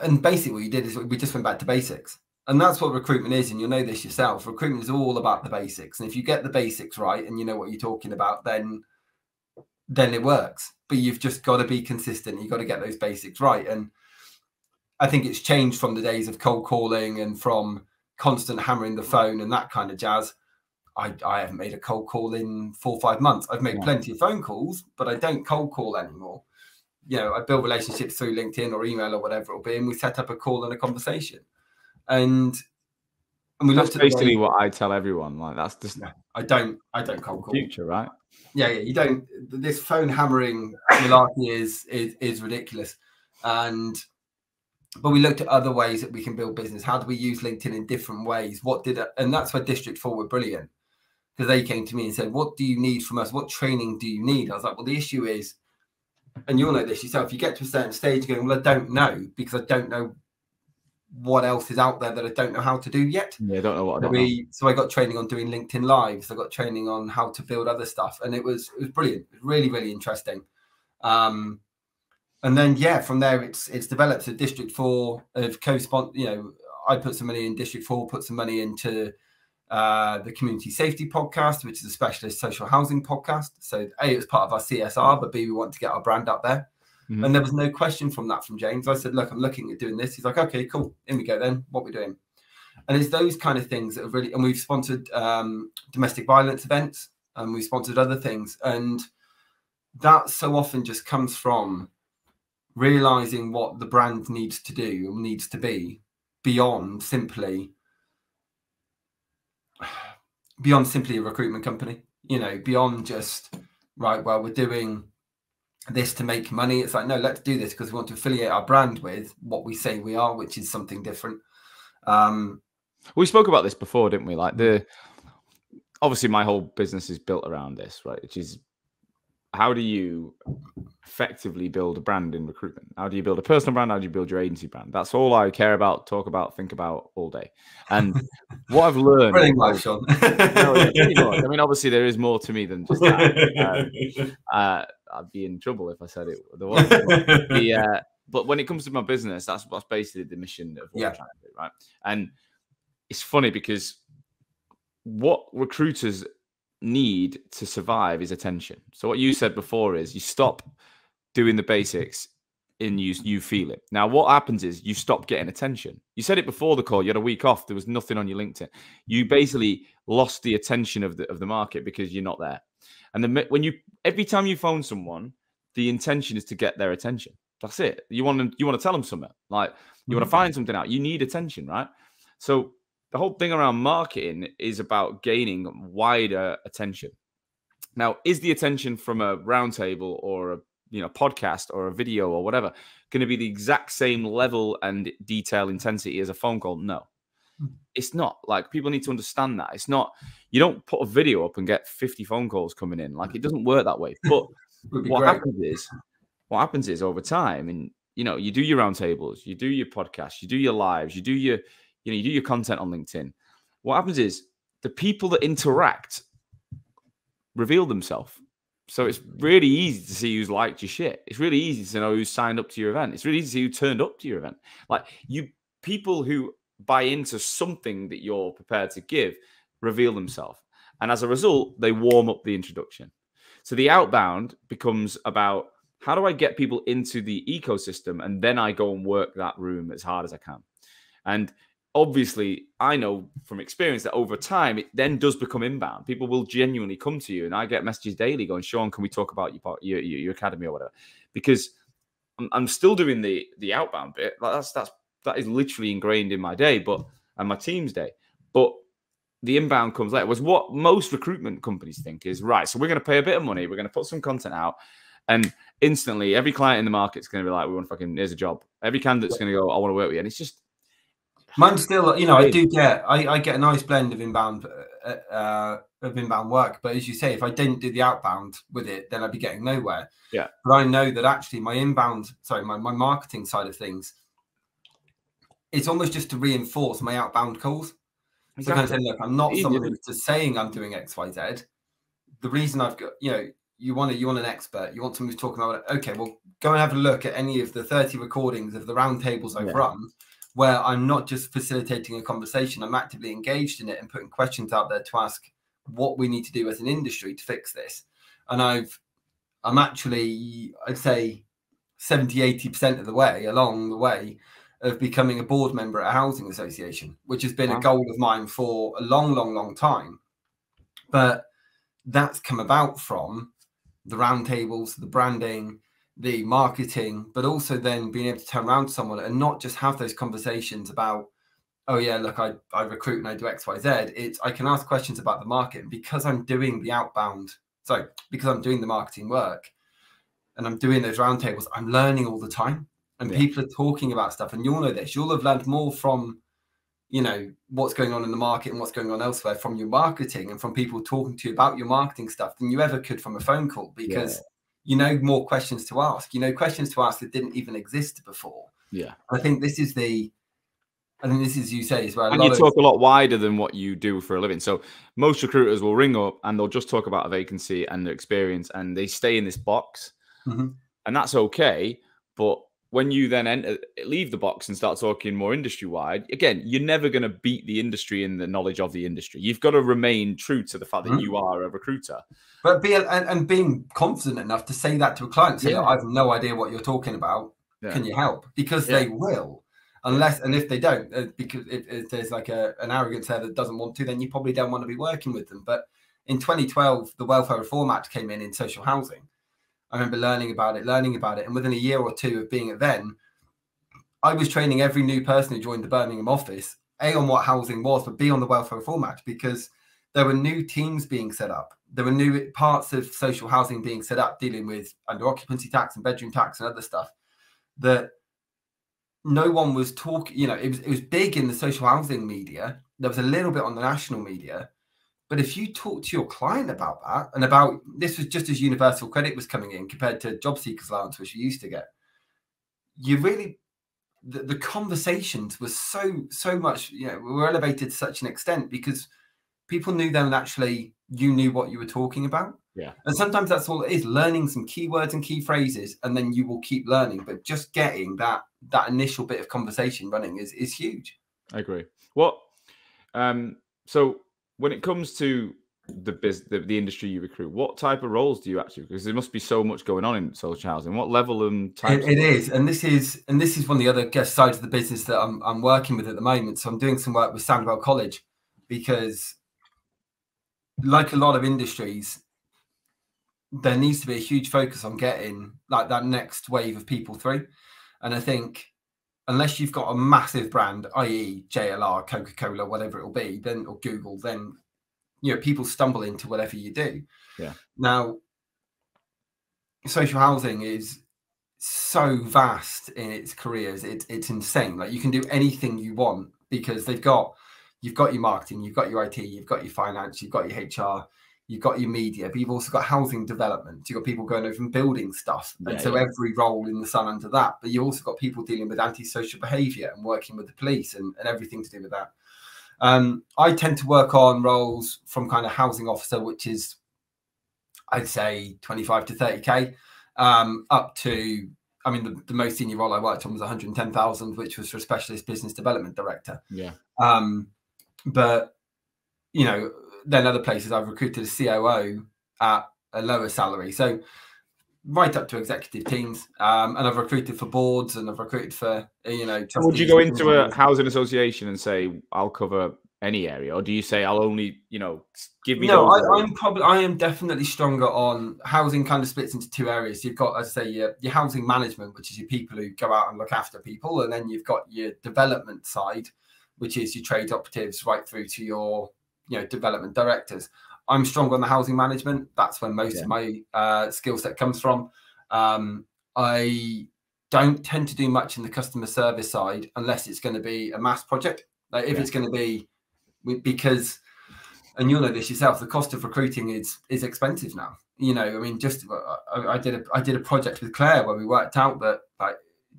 and basically what you did is we just went back to basics. And that's what recruitment is and you'll know this yourself. Recruitment is all about the basics. And if you get the basics right and you know what you're talking about then then it works. But you've just got to be consistent. You've got to get those basics right. And i think it's changed from the days of cold calling and from constant hammering the phone and that kind of jazz i, I haven't made a cold call in four or five months i've made yeah. plenty of phone calls but i don't cold call anymore you know i build relationships through linkedin or email or whatever it'll be and we set up a call and a conversation and and we that's basically what I tell everyone. Like that's just no, I don't I don't cold call future, right? Yeah, yeah. You don't. This phone hammering malarkey is is is ridiculous, and but we looked at other ways that we can build business. How do we use LinkedIn in different ways? What did and that's where District Four were brilliant because they came to me and said, "What do you need from us? What training do you need?" I was like, "Well, the issue is." And you'll know this yourself. You get to a certain stage going, well, I don't know because I don't know what else is out there that I don't know how to do yet. Yeah, I don't know what. I we, so I got training on doing LinkedIn lives. I got training on how to build other stuff, and it was it was brilliant. It was really really interesting. Um, and then yeah, from there it's it's developed. So District Four of co-sponsor. You know, I put some money in District Four, put some money into uh, the Community Safety Podcast, which is a specialist social housing podcast. So a it was part of our CSR, but b we want to get our brand up there. Mm-hmm. And there was no question from that from James. I said, look, I'm looking at doing this. He's like, okay, cool. In we go then. What we're doing. And it's those kind of things that have really, and we've sponsored um, domestic violence events and we've sponsored other things. And that so often just comes from realizing what the brand needs to do needs to be beyond simply (sighs) beyond simply a recruitment company you know beyond just right well we're doing this to make money. It's like, no, let's do this because we want to affiliate our brand with what we say we are, which is something different. Um, we spoke about this before, didn't we? Like the obviously my whole business is built around this, right? Which is how do you effectively build a brand in recruitment? How do you build a personal brand? How do you build your agency brand? That's all I care about, talk about, think about all day. And what I've (laughs) learned. Brilliant life, Sean. no, yeah, I mean, (laughs) obviously, there is more to me than just that. Uh, (laughs) uh, I'd be in trouble if I said it. There was the, uh, but when it comes to my business, that's that's basically the mission of what yeah. I'm trying to do, right? And it's funny because what recruiters need to survive is attention. So what you said before is you stop doing the basics and you you feel it. Now what happens is you stop getting attention. You said it before the call. You had a week off. There was nothing on your LinkedIn. You basically lost the attention of the of the market because you're not there. And then when you every time you phone someone, the intention is to get their attention. That's it. You want to you want to tell them something. Like you mm-hmm. want to find something out. You need attention, right? So the whole thing around marketing is about gaining wider attention. Now, is the attention from a roundtable or a you know podcast or a video or whatever going to be the exact same level and detail intensity as a phone call? No, hmm. it's not. Like people need to understand that it's not. You don't put a video up and get fifty phone calls coming in. Like it doesn't work that way. But (laughs) what great. happens is, what happens is over time, and you know, you do your roundtables, you do your podcasts, you do your lives, you do your you know, you do your content on LinkedIn. What happens is the people that interact reveal themselves. So it's really easy to see who's liked your shit. It's really easy to know who's signed up to your event. It's really easy to see who turned up to your event. Like you people who buy into something that you're prepared to give reveal themselves. And as a result, they warm up the introduction. So the outbound becomes about how do I get people into the ecosystem and then I go and work that room as hard as I can. And obviously i know from experience that over time it then does become inbound. People will genuinely come to you and i get messages daily going sean can we talk about your your, your academy or whatever? Because I'm, I'm, still doing the the outbound bit. Like that's that's that is literally ingrained in my day but and my team's day. But the inbound comes later. Was what most recruitment companies think is right so we're going to pay a bit of money we're going to put some content out and instantly every client in the market is going to be like we want fucking here's a job every candidate's going to go i want to work with you and it's just Mine still, you know, I do get, I, I get a nice blend of inbound, uh, uh, of inbound work. But as you say, if I didn't do the outbound with it, then I'd be getting nowhere. Yeah. But I know that actually my inbound, sorry, my, my marketing side of things, it's almost just to reinforce my outbound calls. Exactly. So kind of saying, look, I'm not someone who's just saying I'm doing X, Y, Z. The reason I've got, you know, you want it, you want an expert. You want someone who's talking about it. Okay, well, go and have a look at any of the 30 recordings of the roundtables I've yeah. run where I'm not just facilitating a conversation, I'm actively engaged in it and putting questions out there to ask what we need to do as an industry to fix this. And I've, I'm actually, I'd say 70, 80% of the way along the way of becoming a board member at a housing association, which has been wow. a goal of mine for a long, long, long time. But that's come about from the roundtables, the branding, the marketing, but also then being able to turn around to someone and not just have those conversations about, oh yeah, look, I, I recruit and I do X, Y, Z. It's I can ask questions about the market because I'm doing the outbound. So because I'm doing the marketing work and I'm doing those roundtables, I'm learning all the time. And yeah. people are talking about stuff. And you'll know this. You'll have learned more from, you know, what's going on in the market and what's going on elsewhere from your marketing and from people talking to you about your marketing stuff than you ever could from a phone call because yeah you know more questions to ask. You know questions to ask that didn't even exist before. Yeah, I think this is the. I think this is you say as well. And you talk of, a lot wider than what you do for a living. So most recruiters will ring up and they'll just talk about a vacancy and their experience, and they stay in this box, mm-hmm. and that's okay. But when you then enter, leave the box and start talking more industry wide, again, you're never going to beat the industry in the knowledge of the industry. You've got to remain true to the fact that mm-hmm. you are a recruiter. But be and, and, being confident enough to say that to a client, say, yeah. I have no idea what you're talking about. Yeah. Can you help? Because yeah. they will, unless and if they don't, uh, because if, if there's like a, an arrogance there that doesn't want to, then you probably don't want to be working with them. But in 2012, the Welfare Reform Act came in in social housing I remember learning about it, learning about it. And within a year or two of being at then, I was training every new person who joined the Birmingham office, A, on what housing was, but B, on the Welfare Reform Act, because there were new teams being set up. There were new parts of social housing being set up dealing with under occupancy tax and bedroom tax and other stuff that no one was talking. You know, it was, it was big in the social housing media. There was a little bit on the national media, but if you talk to your client about that and about this was just as universal credit was coming in compared to job seekers allowance, which you used to get, you really the, the conversations were so so much you know were elevated to such an extent because people knew them and actually you knew what you were talking about. Yeah. And sometimes that's all it is, learning some keywords and key phrases, and then you will keep learning. But just getting that that initial bit of conversation running is is huge. I agree. What um so when it comes to the business, the, the, industry you recruit what type of roles do you actually because there must be so much going on in social housing. What level and type it, it is and this is and this is one of the other guest sides of the business that I'm, I'm working with at the moment. So i'm doing some work with sandwell college because like a lot of industries there needs to be a huge focus on getting like that next wave of people through. And i think unless you've got a massive brand, i.e., JLR, Coca Cola, whatever it will be, then or Google, then you know people stumble into whatever you do. Yeah. Now, social housing is so vast in its careers; it's it's insane. Like you can do anything you want because they've got you've got your marketing, you've got your IT, you've got your finance, you've got your HR, you've got your media, but you've also got housing development. You've got people going over and building stuff. And yeah, so yeah. every role in the sun under that. But you've also got people dealing with antisocial behavior and working with the police and, and everything to do with that. Um, I tend to work on roles from kind of housing officer, which is, I'd say, 25 to 30K, um, up to, I mean, the, the, most senior role I worked on was 110,000, which was for a specialist business development director. Yeah. Um, but, you know, then other places I've recruited a COO at a lower salary. So right up to executive teams, um, and I've recruited for boards and I've recruited for you know. Would you go into a housing association and say I'll cover any area, or do you say I'll only you know give me? No, I, am probably I am definitely stronger on housing. Kind of splits into two areas. You've got, as I say, your, your housing management, which is your people who go out and look after people, and then you've got your development side, which is your trade operatives, right through to your you know development directors. I'm strong on the housing management. That's where most yeah. of my uh, skill set comes from. Um, I don't tend to do much in the customer service side unless it's going to be a mass project. Like if yeah. it's going to be because, and you'll know this yourself, the cost of recruiting is is expensive now. You know, I mean, just I, I did a I did a project with Claire where we worked out that like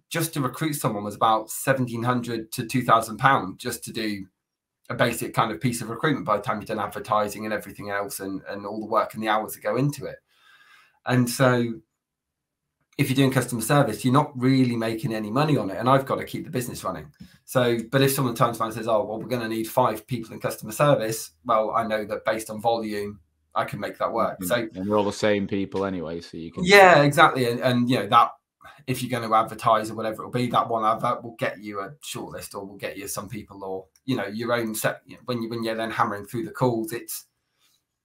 just to recruit someone was about seventeen hundred to two thousand pound just to do a basic kind of piece of recruitment by the time you've done advertising and everything else and, and all the work and the hours that go into it. And so if you're doing customer service, you're not really making any money on it. And I've got to keep the business running. So, but if someone turns around and says, oh, well, we're going to need five people in customer service, well, I know that based on volume, I can make that work. Mm-hmm. So, and we're all the same people anyway. So you can. Yeah, exactly. And, and you know, that if you're going to advertise or whatever it'll be, that one advert will get you a shortlist or will get you some people or, you know, your own set. You know, when, you, when you're then hammering through the calls, it's,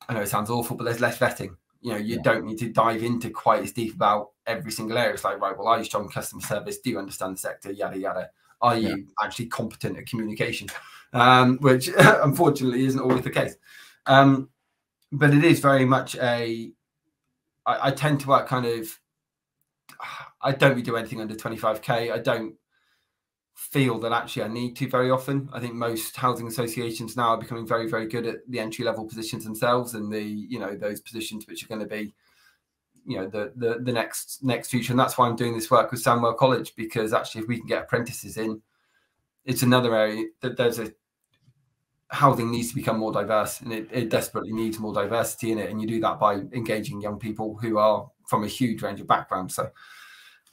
I know it sounds awful, but there's less vetting you know you yeah. don't need to dive into quite as deep about every single area it's like right well are you strong customer service do you understand the sector yada yada are you yeah. actually competent at communication um, which (laughs) unfortunately isn't always the case um, but it is very much a I, I tend to work kind of i don't really do anything under 25k i don't feel that actually I need to very often. I think most housing associations now are becoming very, very good at the entry level positions themselves and the, you know, those positions which are going to be, you know, the the the next next future. And that's why I'm doing this work with Sandwell College, because actually if we can get apprentices in, it's another area that there's a housing needs to become more diverse and it, it desperately needs more diversity in it. And you do that by engaging young people who are from a huge range of backgrounds. So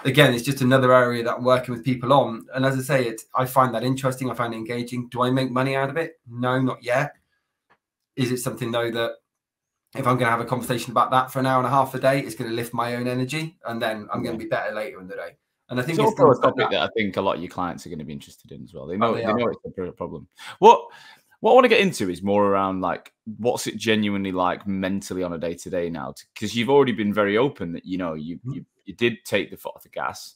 again, it's just another area that I'm working with people on. And as I say, it I find that interesting. I find it engaging. Do I make money out of it? No, not yet. Is it something though that if I'm going to have a conversation about that for an hour and a half a day, it's going to lift my own energy, and then I'm going to be better later in the day. And I think it's, it's also a topic that. that. I think a lot of your clients are going to be interested in as well. They oh, know, oh, they, they know it's a problem. What what I want to get into is more around like what's it genuinely like mentally on a day to day now? Because you've already been very open that you know you, mm-hmm. you you did take the foot off the gas,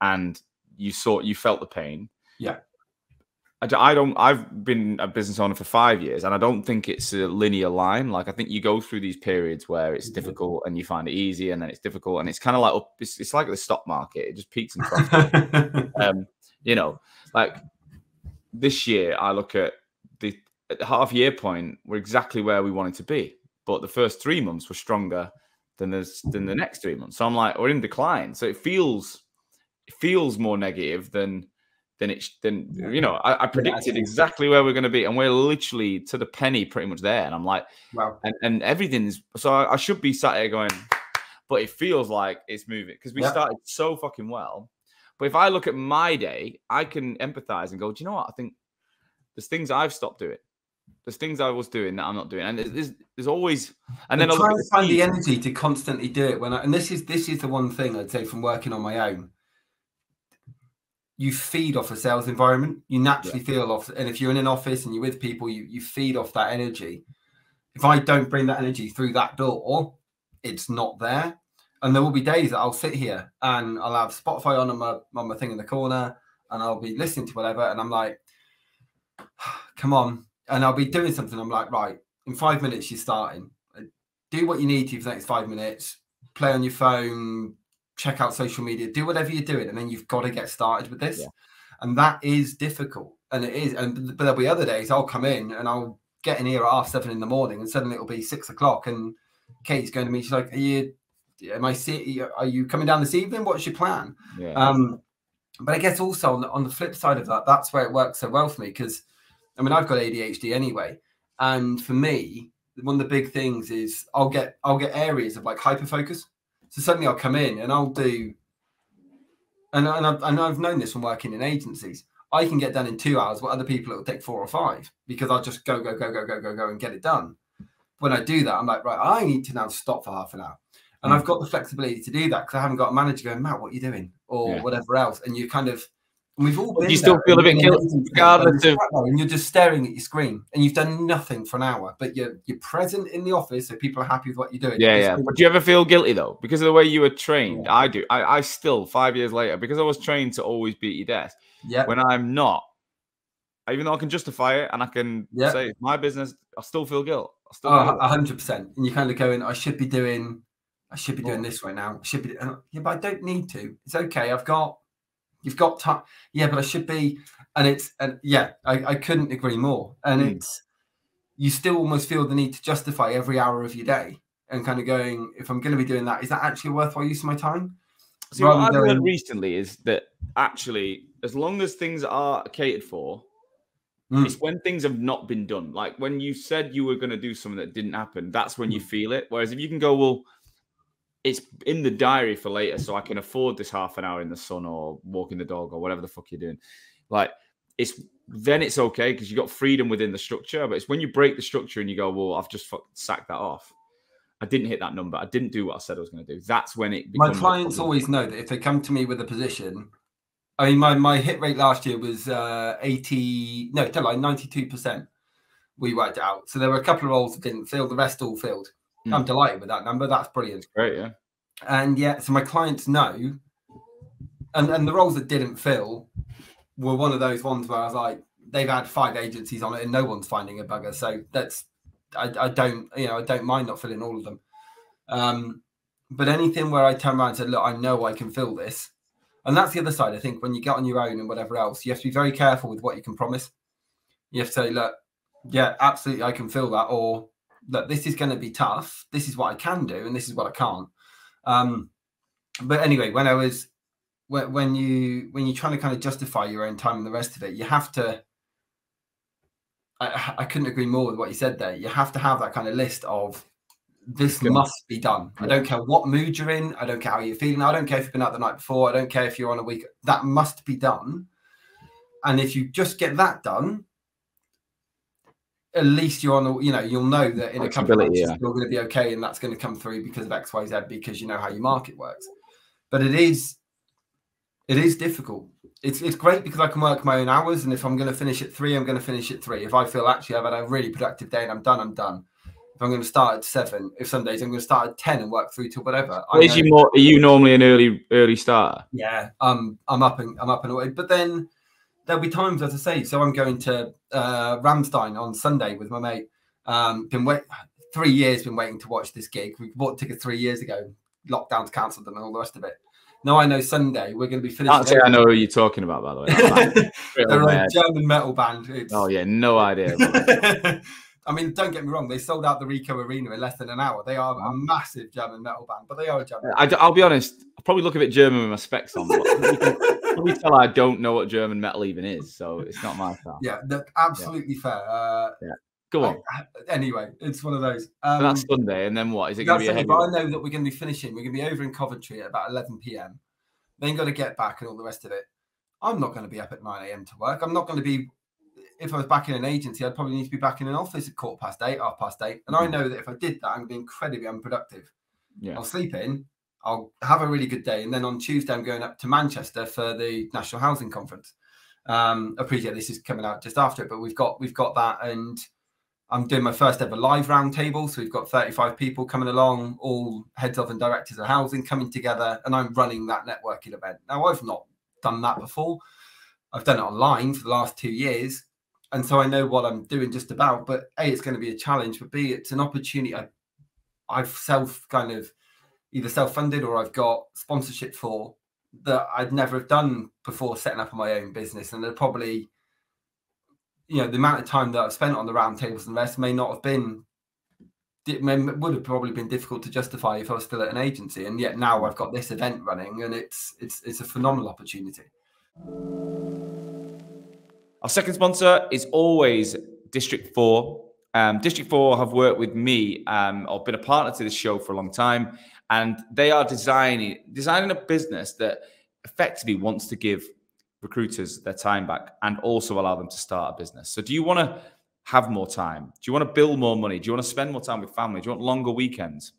and you saw you felt the pain. Yeah. I don't. I've been a business owner for five years, and I don't think it's a linear line. Like I think you go through these periods where it's mm-hmm. difficult, and you find it easy, and then it's difficult, and it's kind of like it's, it's like the stock market. It just peaks and troughs. (laughs) um, you know, like this year, I look at at the half year point, we're exactly where we wanted to be, but the first three months were stronger than there's than the next three months. So I'm like, we're in decline. So it feels it feels more negative than than it than you know. I, I predicted exactly where we're going to be, and we're literally to the penny, pretty much there. And I'm like, wow. And and everything's so I, I should be sat here going, but it feels like it's moving because we yeah. started so fucking well. But if I look at my day, I can empathize and go, do you know what? I think there's things I've stopped doing. There's things I was doing that I'm not doing, and there's there's always and then I try to find the energy to constantly do it when I and this is this is the one thing I'd say from working on my own. You feed off a sales environment. You naturally yeah. feel off, and if you're in an office and you're with people, you you feed off that energy. If I don't bring that energy through that door, it's not there. And there will be days that I'll sit here and I'll have Spotify on on my on my thing in the corner, and I'll be listening to whatever, and I'm like, (sighs) "Come on, and I'll be doing something. I'm like, right, in five minutes, you're starting. Do what you need to for the next five minutes. Play on your phone, check out social media, do whatever you're doing, and then you've got to get started with this. Yeah. And that is difficult. And it is. And but there'll be other days I'll come in and I'll get in here at half seven in the morning, and suddenly it'll be six o'clock, and Kate's going to me. She's like, "Are you? Am I see? Are you coming down this evening? What's your plan?" Yeah. Um, but I guess also on the, on the flip side of that, that's where it works so well for me because I mean, I've got ADHD anyway, and for me, one of the big things is I'll get I'll get areas of like hyper focus. So suddenly I'll come in and I'll do, and and I've, and I've known this from working in agencies. I can get done in two hours, what other people it will take four or five because I'll just go go go go go go go and get it done. When I do that, I'm like, right, I need to now stop for half an hour. And mm. I've got the flexibility to do that because I haven't got a manager going, Matt, what are you doing? Or yeah. whatever else. And you kind of We've all been. You still feel a bit guilty, regardless of. And you're just staring at your screen, and you've done nothing for an hour, but you're you're present in the office, so people are happy with what you're doing. Yeah, yeah. But do you ever feel guilty though, because of the way you were trained? Yeah. I do. I, I still five years later, because I was trained to always be at your desk. Yeah. When I'm not, even though I can justify it and I can yeah. say it's my business, I still feel guilt. I still oh, hundred percent. And you kind of going, I should be doing, I should be doing this right now. I should be. Yeah, but I don't need to. It's okay. I've got You've got time. Yeah, but I should be. And it's and yeah, I, I couldn't agree more. And mm. it's you still almost feel the need to justify every hour of your day and kind of going, if I'm going to be doing that, is that actually a worthwhile use of my time? See, what I've learned recently is that actually, as long as things are catered for, mm. it's when things have not been done. Like when you said you were going to do something that didn't happen, that's when mm. you feel it. Whereas if you can go, well, it's in the diary for later, so I can afford this half an hour in the sun or walking the dog or whatever the fuck you're doing. Like it's then it's okay because you got freedom within the structure. But it's when you break the structure and you go, well, I've just sacked that off. I didn't hit that number. I didn't do what I said I was going to do. That's when it. My clients always know that if they come to me with a position, I mean, my, my hit rate last year was uh, 80, no, like 92%. We worked it out. So there were a couple of roles that didn't fill, the rest all filled. Mm. I'm delighted with that number. That's brilliant. Great, yeah. And yeah, so my clients know, and, and the roles that didn't fill were one of those ones where I was like, they've had five agencies on it and no one's finding a bugger. So that's I, I don't you know I don't mind not filling all of them. Um, but anything where I turn around and say, look, I know I can fill this, and that's the other side. I think when you get on your own and whatever else, you have to be very careful with what you can promise. You have to say, look, yeah, absolutely, I can fill that, or look, this is going to be tough. This is what I can do, and this is what I can't. Um, but anyway, when I was when you when you're trying to kind of justify your own time and the rest of it, you have to I, I couldn't agree more with what you said there. You have to have that kind of list of this must be done. I don't care what mood you're in. I don't care how you're feeling. I don't care if you've been out the night before. I don't care if you're on a week. That must be done. And if you just get that done, at least you're on the, you know, you'll know that in a couple of months yeah. you're going to be okay and that's going to come through because of X, Y, Z, because you know how your market works. But it is, it is difficult it's it's great because I can work my own hours, and if I'm going to finish at three, I'm going to finish at three. If I feel actually I've had a really productive day and I'm done, I'm done. If I'm going to start at seven, if some days I'm going to start at ten and work through to whatever. Is you more? Are you normally an early early starter? Yeah, um, I'm up and I'm up and away. But then there'll be times, as I say, so I'm going to uh, Rammstein on Sunday with my mate. Um, been wait three years, been waiting to watch this gig. We bought tickets three years ago. Lockdowns cancelled them and all the rest of it. Now I know Sunday we're going to be finishing. Actually, I know who you're talking about, by the way. (laughs) They're a German metal band. It's... Oh yeah, no idea. (laughs) I mean, don't get me wrong; they sold out the Ricoh Arena in less than an hour. They are a massive German metal band, but they are a German. I, will be honest; I probably look a bit German with my specs on. Probably tell I don't know what German metal even is, so it's not my style. Yeah, absolutely yeah. fair. Uh, yeah. Go on. I, anyway, it's one of those. Um, that's Sunday, and then what? Is it going to be? But I know that we're going to be finishing. We're going to be over in Coventry at about 11 p.m. Then got to get back and all the rest of it. I'm not going to be up at 9 a.m. to work. I'm not going to be. If I was back in an agency, I'd probably need to be back in an office at quarter past eight, half past eight. And I mm. know that if I did that, I'm going to be incredibly unproductive. Yeah. I'll sleep in. I'll have a really good day, and then on Tuesday I'm going up to Manchester for the National Housing Conference. Um, appreciate this is coming out just after it, but we've got we've got that, and I'm doing my first ever live roundtable. So we've got 35 people coming along, all heads of and directors of housing coming together, and I'm running that networking event. Now, I've not done that before. I've done it online for the last two years. And so I know what I'm doing just about. But A, it's going to be a challenge, but B, it's an opportunity I, I've self kind of either self funded or I've got sponsorship for that I'd never have done before setting up my own business. And they're probably you know the amount of time that I've spent on the roundtables and rest may not have been it would have probably been difficult to justify if I was still at an agency, and yet now I've got this event running, and it's it's it's a phenomenal opportunity. Our second sponsor is always District Four. Um, District Four have worked with me um, or been a partner to this show for a long time, and they are designing designing a business that effectively wants to give recruiters their time back and also allow them to start a business. So, do you want to have more time? Do you want to build more money? Do you want to spend more time with family? Do you want longer weekends?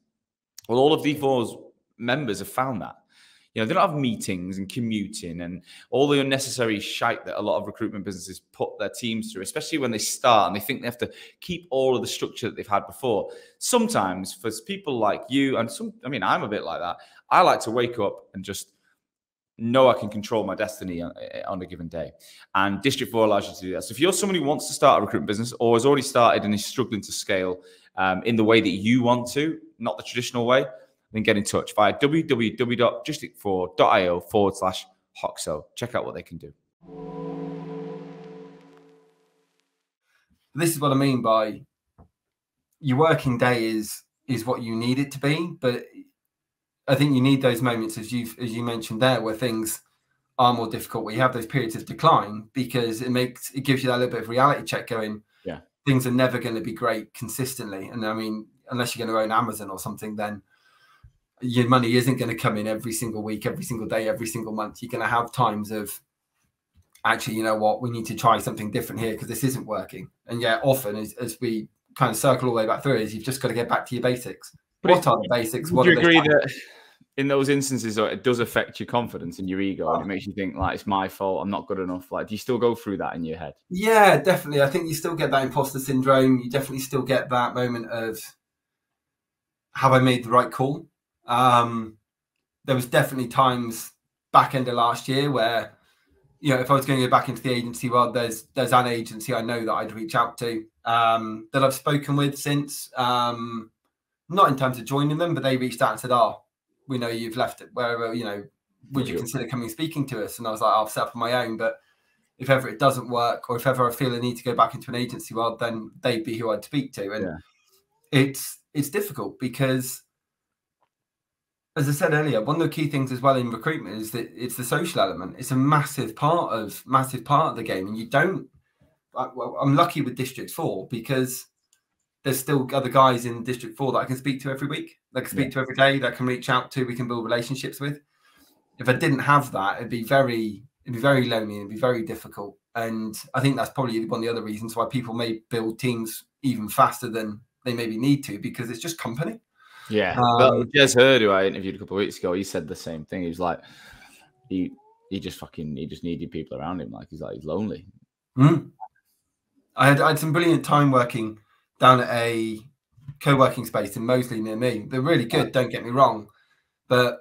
Well, all of D4's members have found that. You know, they don't have meetings and commuting and all the unnecessary shite that a lot of recruitment businesses put their teams through, especially when they start and they think they have to keep all of the structure that they've had before. Sometimes for people like you, and some, I mean, I'm a bit like that. I like to wake up and just know I can control my destiny on, on, a given day. And District 4 allows you to do that. So if you're somebody who wants to start a recruitment business or has already started and is struggling to scale um, in the way that you want to, not the traditional way, then get in touch via www.district4.io forward slash Hoxo. Check out what they can do. This is what I mean by your working day is is what you need it to be, but I think you need those moments, as you as you mentioned there, where things are more difficult, where you have those periods of decline, because it makes it gives you that little bit of reality check going. Yeah, things are never going to be great consistently, and I mean, unless you're going to own Amazon or something, then your money isn't going to come in every single week, every single day, every single month. You're going to have times of actually, you know what, we need to try something different here because this isn't working. And yeah, often as, as, we kind of circle all the way back through, is you've just got to get back to your basics. But what are the basics? Would you agree that in those instances, it does affect your confidence and your ego, and it makes you think like it's my fault, I'm not good enough. Like, do you still go through that in your head? Yeah, definitely. I think you still get that imposter syndrome. You definitely still get that moment of have I made the right call? Um, there was definitely times back end of last year where, you know, if I was going to go back into the agency world, there's there's an agency I know that I'd reach out to um, that I've spoken with since. Um, not in terms of joining them, but they reached out and said, "Oh, we know you've left it. Wherever you know, would you consider coming speaking to us?" And I was like, "I'll set up on my own." But if ever it doesn't work, or if ever I feel I need to go back into an agency world, then they'd be who I'd speak to. And yeah. it's it's difficult because as I said earlier, one of the key things as well in recruitment is that it's the social element. It's a massive part of massive part of the game, and you don't. Well, I'm lucky with District Four because there's still other guys in District Four that I can speak to every week, that I can speak yeah. to every day, that I can reach out to, we can build relationships with. If I didn't have that, it'd be very, it'd be very lonely, it'd be very difficult. And I think that's probably one of the other reasons why people may build teams even faster than they maybe need to because it's just company. Yeah, um, but Jez Heard, who I interviewed a couple of weeks ago, he said the same thing. He was like, he he just fucking he just needed people around him. Like he's like he's lonely. Mm. I had I had some brilliant time working down at a co-working space in Moseley near me. They're really good. Don't get me wrong, but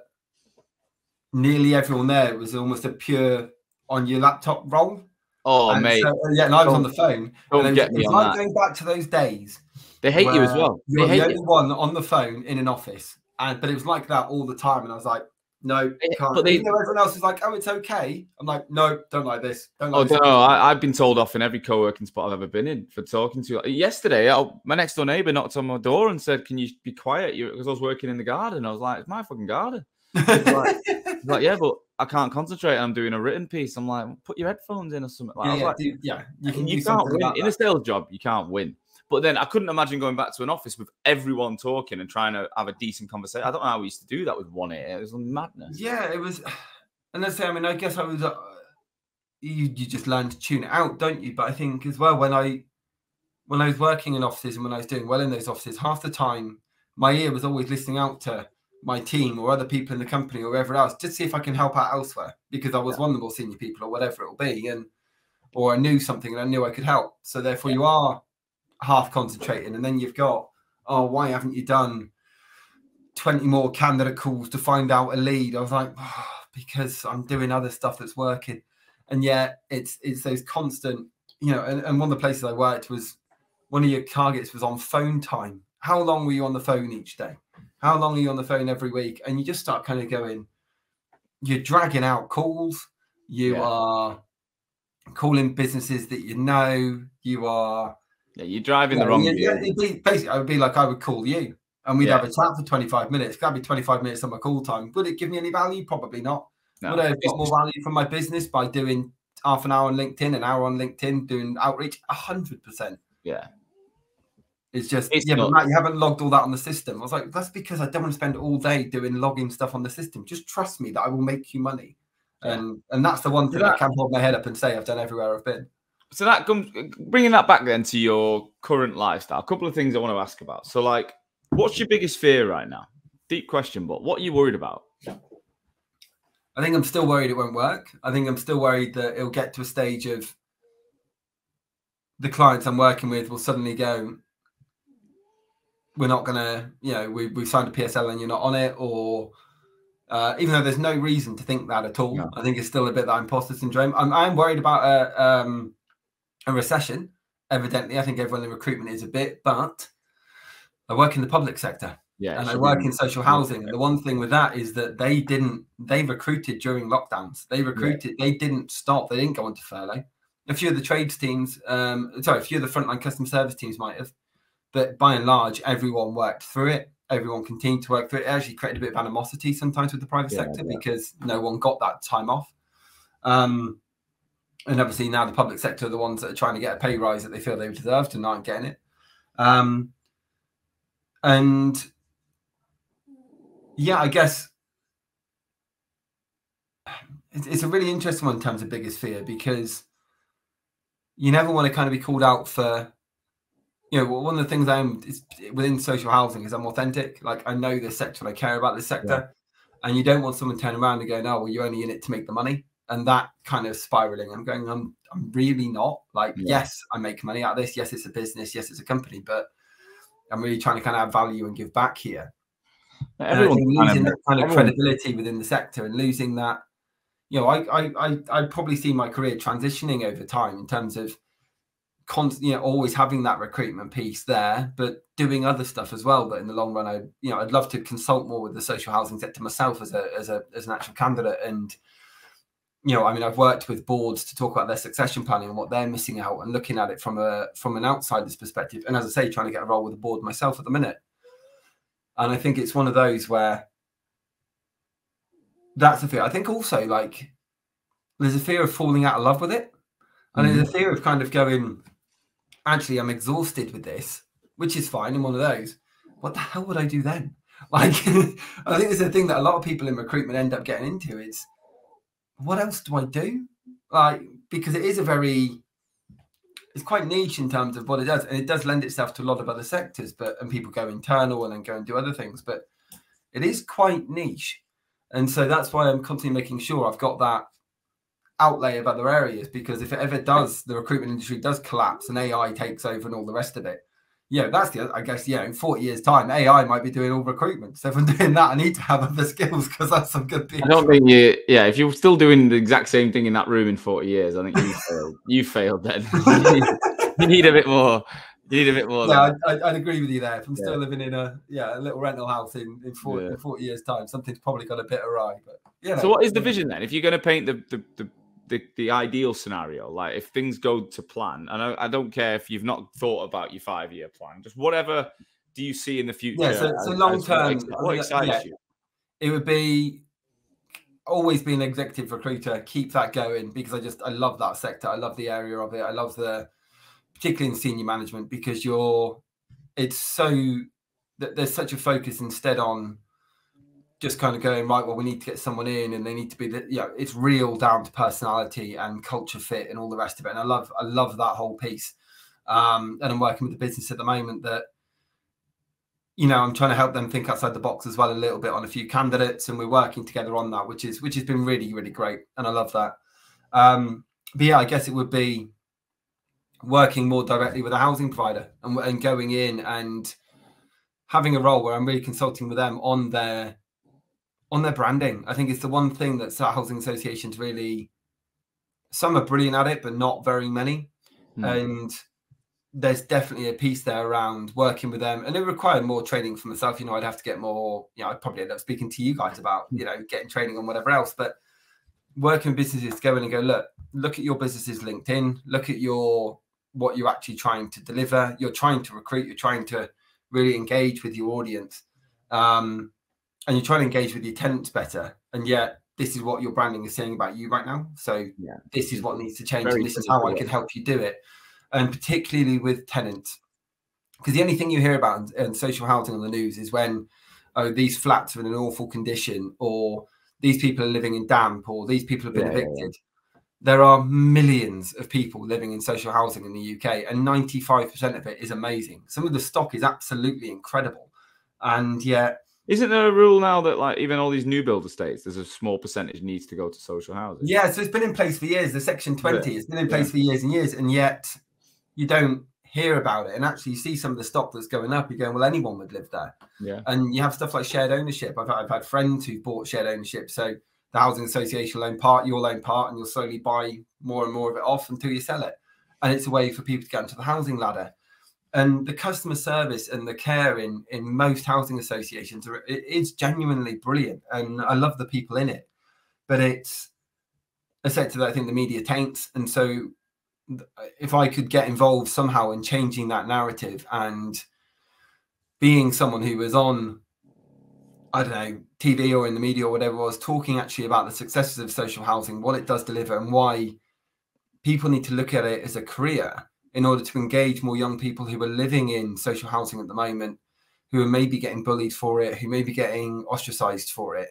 nearly everyone there was almost a pure on your laptop role. Oh, and mate. So, yeah, and I was on the phone. Don't and get me on like that. Going back to those days they hate you as well. You're the only you. one on the phone in an office, and but it was like that all the time. And I was like, no, can't. But they, you know, everyone else is like, oh, it's okay. I'm like, no, don't like this. Don't oh, like oh, no, I, have been told off in every co-working spot I've ever been in for talking to. you. Yesterday, I, my next door neighbor knocked on my door and said, "Can you be quiet?" Because I was working in the garden. I was like, "It's my fucking garden." like, like, yeah, but I can't concentrate. I'm doing a written piece. I'm like, put your headphones in or something. Like, yeah, yeah, like, dude, yeah, you can. You can't win in a sales job. You can't win. But then I couldn't imagine going back to an office with everyone talking and trying to have a decent conversation. I don't know how we used to do that with one ear. It was madness. Yeah, it was. (sighs) And let's say, I mean, I guess I was. Uh, you you just learn to tune it out, don't you? But I think as well when I when I was working in offices and when I was doing well in those offices, half the time my ear was always listening out to my team or other people in the company or wherever else, just see if I can help out elsewhere because I was yeah. one of the more senior people or whatever it'll be, and or I knew something and I knew I could help. So therefore, yeah. you are half concentrating, and then you've got, oh, why haven't you done 20 more candidate calls to find out a lead? I was like, oh, because I'm doing other stuff that's working. And yet it's it's those constant, you know, and, and one of the places I worked was one of your targets was on phone time. How long were you on the phone each day? How long are you on the phone every week? And you just start kind of going, you're dragging out calls. You yeah. are calling businesses that you know. You are yeah, you're driving yeah, the wrong. Yeah, yeah, basically, I would be like, I would call you, and we'd yeah. have a chat for 25 minutes. That'd be 25 minutes on my call time. Would it give me any value? Probably not. No. Would I have got more value from my business by doing half an hour on LinkedIn, an hour on LinkedIn, doing outreach? hundred percent. Yeah. It's just it's yeah, not... but Matt, you haven't logged all that on the system. I was like, that's because I don't want to spend all day doing logging stuff on the system. Just trust me that I will make you money. Yeah. And and that's the one thing that... I can hold my head up and say I've done everywhere I've been so that comes bringing that back then to your current lifestyle. A couple of things I want to ask about. So, like, what's your biggest fear right now? Deep question, but what are you worried about? I think I'm still worried it won't work. I think I'm still worried that it'll get to a stage of the clients I'm working with will suddenly go, we're not going to, you know, we, we've signed a PSL and you're not on it, or uh, even though there's no reason to think that at all. No. I think it's still a bit that imposter syndrome. I'm, I'm worried about a, um, a recession. Evidently, I think everyone in recruitment is a bit, but I work in the public sector. Yeah, and I work in social housing. And the one thing with that is that they didn't they recruited during lockdowns. They recruited, yeah. they didn't stop, they didn't go into furlough. A few of the trades teams, um, sorry, a few of the frontline customer service teams might have, but by and large, everyone worked through it. Everyone continued to work through it. It actually created a bit of animosity sometimes with the private yeah, sector because no one got that time off. Um, and obviously now the public sector are the ones that are trying to get a pay rise that they feel they deserve and aren't getting it. Um, and Yeah, I guess it's a really interesting one in terms of biggest fear because you never want to kind of be called out for you know one of the things i'm is within social housing is i'm authentic like i know this sector and i care about this sector yeah. and you don't want someone turning around and going oh well you're only in it to make the money and that kind of spiraling i'm going i'm, I'm really not like yeah. yes i make money out of this yes it's a business yes it's a company but i'm really trying to kind of add value and give back here Everyone losing that kind of everyone. credibility within the sector and losing that you know, I I I I probably see my career transitioning over time in terms of constant, you know, always having that recruitment piece there, but doing other stuff as well. But in the long run, I you know, I'd love to consult more with the social housing sector myself as a as a as an actual candidate and you know, I mean, I've worked with boards to talk about their succession planning and what they're missing out, and looking at it from a from an outsider's perspective. And as I say, trying to get a role with the board myself at the minute. And I think it's one of those where that's the fear. I think also like there's a fear of falling out of love with it, and mm-hmm. there's a fear of kind of going, actually, I'm exhausted with this, which is fine in one of those. What the hell would I do then? (laughs) Like, (laughs) I think there's a thing that a lot of people in recruitment end up getting into is, what else do I do? Like, because it is a very it's quite niche in terms of what it does, and it does lend itself to a lot of other sectors. But and people go internal and then go and do other things, but it is quite niche. And so that's why I'm constantly making sure I've got that outlay of other areas because if it ever does, the recruitment industry does collapse and AI takes over and all the rest of it. Yeah, that's the I guess, yeah, in 40 years' time, AI might be doing all recruitment. So if I'm doing that, I need to have other (laughs) skills because that's some good people. I don't think you yeah, if you're still doing the exact same thing in that room in 40 years, I think you failed. You failed then. (laughs) you need a bit more you need a bit more. Yeah, I'd, I'd, agree with you there. If I'm yeah. still living in a yeah a little rental house in in 40, yeah. in 40 years time, something's probably got a bit awry. But yeah. So what is the vision then? If you're going to paint the the, the the, the, ideal scenario, like if things go to plan, and I, I don't care if you've not thought about your five year plan, just whatever do you see in the future? Yeah, so, so long term, what, what excites yeah, you? It would be always be an executive recruiter, keep that going because I just I love that sector. I love the area of it. I love the particularly in senior management, because you're it's so that there's such a focus instead on just kind of going right. Well, we need to get someone in, and they need to be the you know it's real down to personality and culture fit and all the rest of it. And I love I love that whole piece. Um, and I'm working with the business at the moment that you know I'm trying to help them think outside the box as well a little bit on a few candidates, and we're working together on that, which is which has been really really great, and I love that. Um, but yeah, I guess it would be working more directly with a housing provider and, and going in and having a role where I'm really consulting with them on their on their branding. I think it's the one thing that housing associations really some are brilliant at it, but not very many. Mm. And there's definitely a piece there around working with them, and it required more training for myself. You know, I'd have to get more. You know, I'd probably end up speaking to you guys about you know getting training on whatever else. But working businesses, go in and go look, look at your business's LinkedIn, look at your what you're actually trying to deliver. You're trying to recruit. You're trying to really engage with your audience, um, and you're trying to engage with your tenants better. And yet, this is what your branding is saying about you right now. So yeah. this is what needs to change, Very and this is how I can help you do it. And particularly with tenants, because the only thing you hear about in, in social housing on the news is when oh these flats are in an awful condition, or these people are living in damp, or these people have been yeah, evicted. Yeah, there are millions of people living in social housing in the UK, and 95% of it is amazing. Some of the stock is absolutely incredible. And yet, isn't there a rule now that like even all these new build estates, there's a small percentage needs to go to social housing? Yeah, so it's been in place for years. The Section 20 it's been in place yeah. for years and years, and yet you don't hear about it. And actually, you see some of the stock that's going up. You're going, well, anyone would live there. Yeah. And you have stuff like shared ownership. I've, I've had friends who bought shared ownership. So the housing association loan part, your loan part, and you'll slowly buy more and more of it off until you sell it. And it's a way for people to get into the housing ladder. And the customer service and the care in in most housing associations are it is genuinely brilliant, and I love the people in it. But it's a sector that I think the media taints, and so if I could get involved somehow in changing that narrative and being someone who was on I don't know, TV or in the media or whatever was talking actually about the successes of social housing, what it does deliver, and why people need to look at it as a career in order to engage more young people who are living in social housing at the moment, who are maybe getting bullied for it, who may be getting ostracized for it,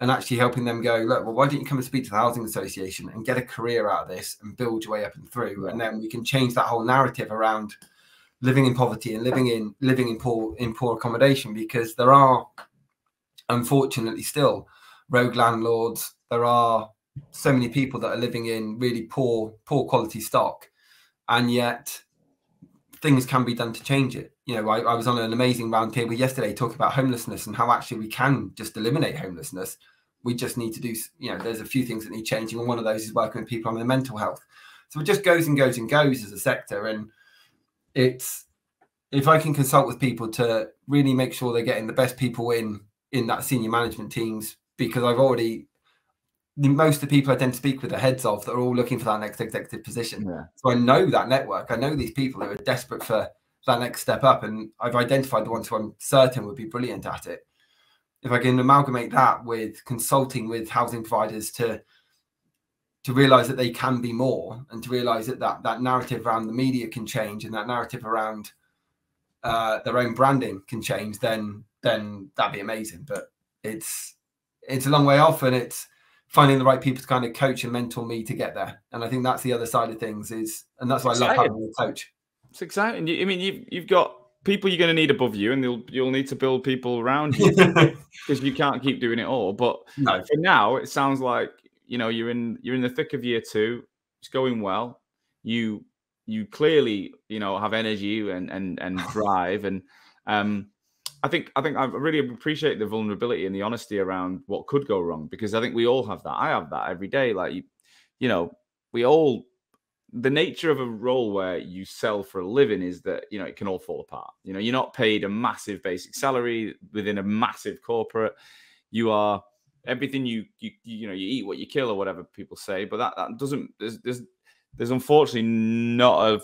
and actually helping them go, look, well, why don't you come and speak to the housing association and get a career out of this and build your way up and through, and then we can change that whole narrative around living in poverty and living in living in poor in poor accommodation? Because there are unfortunately still rogue landlords. There are so many people that are living in really poor poor quality stock and yet things can be done to change it. You know I, I was on an amazing roundtable yesterday talking about homelessness and how actually we can just eliminate homelessness. We just need to do you know there's a few things that need changing and one of those is working with people on their mental health. So it just goes and goes and goes as a sector and it's if I can consult with people to really make sure they're getting the best people in in that senior management teams, because I've already most of the people I tend to speak with the heads of that are all looking for that next executive position. Yeah. So I know that network. I know these people who are desperate for that next step up, and I've identified the ones who I'm certain would be brilliant at it. If I can amalgamate that with consulting with housing providers to to realize that they can be more and to realize that that, that narrative around the media can change and that narrative around uh, their own branding can change then then that'd be amazing but it's it's a long way off and it's finding the right people to kind of coach and mentor me to get there and i think that's the other side of things is and that's why i love having a coach it's exciting i mean you've, you've got people you're going to need above you and you'll you'll need to build people around you (laughs) because you can't keep doing it all but no. for now it sounds like you know you're in you're in the thick of year two. It's going well. You you clearly you know have energy and and and (laughs) drive and um I think I think I really appreciate the vulnerability and the honesty around what could go wrong because I think we all have that. I have that every day. Like you, you know, we all the nature of a role where you sell for a living is that you know it can all fall apart. You know, you're not paid a massive basic salary within a massive corporate. You are everything you you you know you eat what you kill or whatever people say but that, that doesn't there's, there's there's unfortunately not a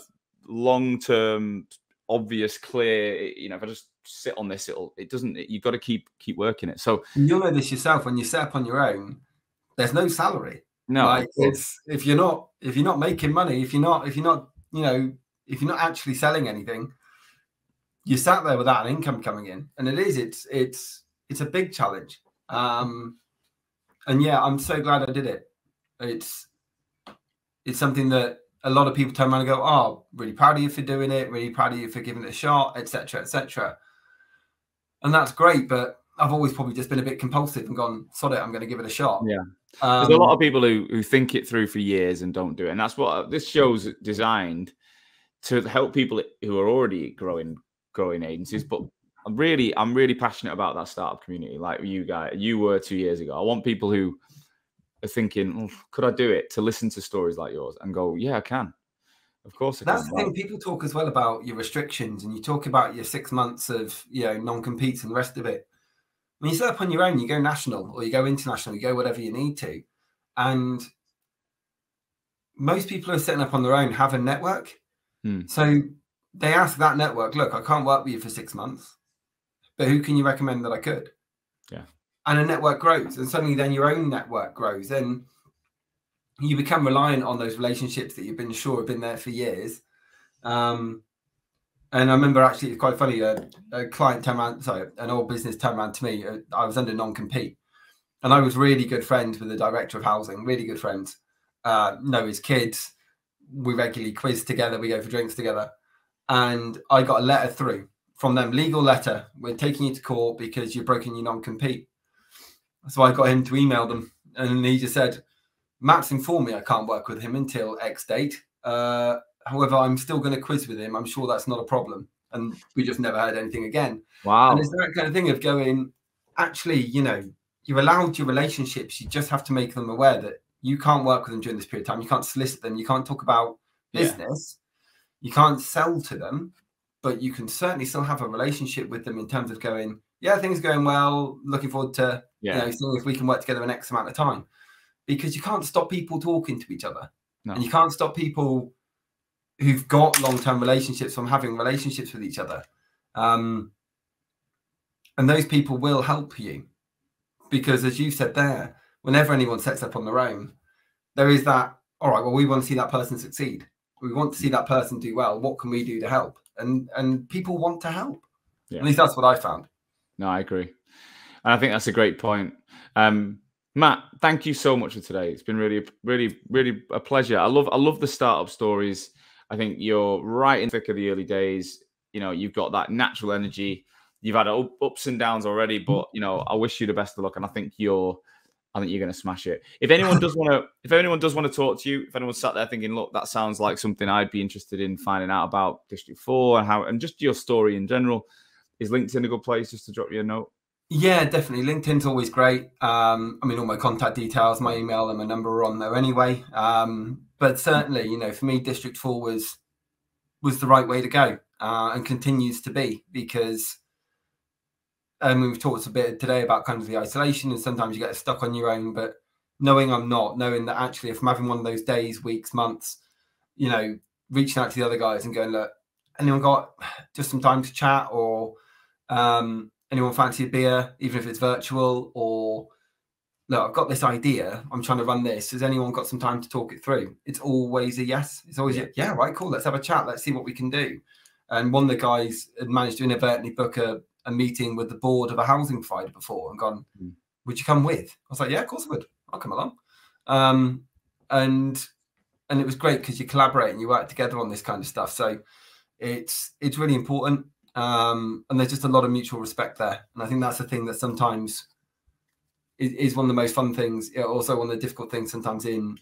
long term obvious clear you know if i just sit on this it'll it doesn't it, you've got to keep keep working it. So you'll know this yourself when you set up on your own there's no salary. No. Like it's if you're not if you're not making money if you're not if you're not you know if you're not actually selling anything you sat there without an income coming in. And it is it's it's it's a big challenge. Um and yeah, I'm so glad I did it. It's it's something that a lot of people turn around and go, "Oh, really proud of you for doing it. Really proud of you for giving it a shot, etc., etc." And that's great, but I've always probably just been a bit compulsive and gone, "Sod it, I'm going to give it a shot." Yeah. Um, There's a lot of people who who think it through for years and don't do it, and that's what this show's designed to help people who are already growing growing agencies, but I'm really, I'm really passionate about that startup community, like you guys, you were two years ago. I want people who are thinking, oh, could I do it? To listen to stories like yours and go, yeah, I can. Of course, I that's can. the thing. People talk as well about your restrictions, and you talk about your six months of you know non-competes and the rest of it. When you set up on your own, you go national or you go international, you go whatever you need to, and most people who are setting up on their own have a network. Hmm. So they ask that network, look, I can't work with you for six months but who can you recommend that I could? And a network grows, and suddenly then your own network grows, and you become reliant on those relationships that you've been sure have been there for years. Um, and I remember actually, it's quite funny. A, a client turned around, sorry, an old business turned around to me. Uh, I was under non-compete, and I was really good friends with the director of housing. Really good friends. Uh, know his kids. We regularly quiz together. We go for drinks together, and I got a letter through from them legal letter. We're taking you to court because you've broken your non-compete. So I got him to email them, and he just said, "Matt's informed me I can't work with him until X date. Uh, however, I'm still going to quiz with him. I'm sure that's not a problem." And we just never heard anything again. Wow! And it's that kind of thing of going. Actually, you know, you're allowed your relationships. You just have to make them aware that you can't work with them during this period of time. You can't solicit them. You can't talk about business. Yeah. You can't sell to them but you can certainly still have a relationship with them in terms of going, yeah, things are going well. Looking forward to yeah. you know seeing if we can work together an X amount of time, because you can't stop people talking to each other, no. and you can't stop people who've got long term relationships from having relationships with each other. Um, and those people will help you because, as you said there, whenever anyone sets up on their own, there is that. All right, well, we want to see that person succeed. We want to see that person do well. What can we do to help? and and people want to help. Yeah. At least that's what I found. No, I agree. And I think that's a great point. Um, Matt, thank you so much for today. It's been really, really, really a pleasure. I love, I love the startup stories. I think you're right in the thick of the early days. You know, you've got that natural energy. You've had ups and downs already, but you know, I wish you the best of luck, and I think you're, I think you're going to smash it. If anyone does want to, (laughs) if anyone does want to talk to you, if anyone sat there thinking, look, that sounds like something I'd be interested in finding out about District 4 and how, and just your story in general, is LinkedIn a good place just to drop you a note? Yeah, definitely. LinkedIn's always great. Um, I mean, all my contact details, my email, and my number are on there anyway. Um, but certainly, you know, for me, District 4 was was the right way to go, uh, and continues to be because. And we've talked a bit today about kind of the isolation, and sometimes you get stuck on your own. But knowing I'm not, knowing that actually, if I'm having one of those days, weeks, months, you know, reaching out to the other guys and going, look, anyone got just some time to chat or um, anyone fancy a beer, even if it's virtual, or look, I've got this idea, I'm trying to run this. Has anyone got some time to talk it through? It's always a yes. It's always yeah, a, yeah right, cool. Let's have a chat. Let's see what we can do. And one of the guys had managed to inadvertently book a, a meeting with the board of a housing provider before and gone, mm. would you come with? I was like, yeah, of course I would. I'll come along. Um, and and it was great because you collaborate and you work together on this kind of stuff. So it's it's really important. Um, and there's just a lot of mutual respect there. And I think that's the thing that sometimes is, is one of the most fun things. Also, one of the difficult things sometimes in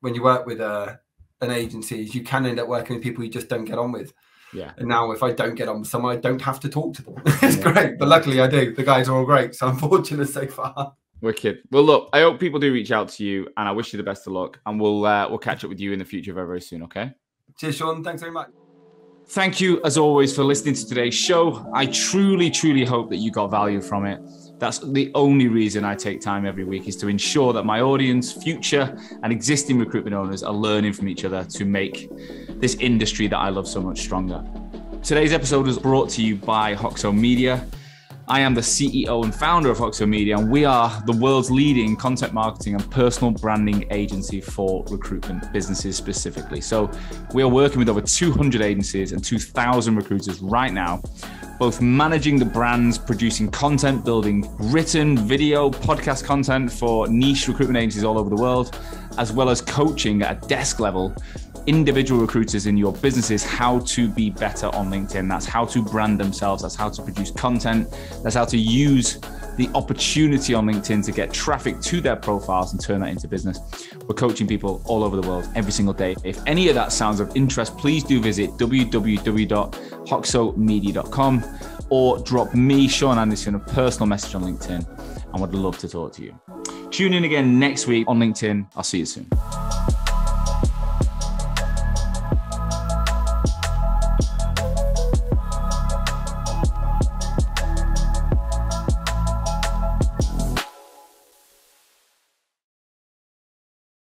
when you work with a, uh, an agency is you can end up working with people you just don't get on with. Yeah. And now if I don't get on with someone, I don't have to talk to them. (laughs) it's yeah. great. But luckily I do. The guys are all great. So I'm (laughs) fortunate so far. Wicked. Well, look, I hope people do reach out to you, and I wish you the best of luck. And we'll uh, we'll catch up with you in the future very very soon. Okay. Cheers, Sean. Thanks very much. Thank you, as always, for listening to today's show. I truly, truly hope that you got value from it. That's the only reason I take time every week is to ensure that my audience, future and existing recruitment owners are learning from each other to make this industry that I love so much stronger. Today's episode is brought to you by Hoxo Media. I am the CEO and founder of Hoxo Media, and we are the world's leading content marketing and personal branding agency for recruitment businesses specifically. So we are working with over 200 agencies and 2,000 recruiters right now, both managing the brands, producing content, building written, video, podcast content for niche recruitment agencies all over the world, as well as coaching at a desk level individual recruiters in your businesses how to be better on LinkedIn. That's how to brand themselves. That's how to produce content. That's how to use the opportunity on LinkedIn to get traffic to their profiles and turn that into business. We're coaching people all over the world every single day. If any of that sounds of interest, please do visit www.hoxomedia.com or drop me, Sean Anderson, a personal message on LinkedIn. I would love to talk to you. Tune in again next week on LinkedIn. I'll see you soon.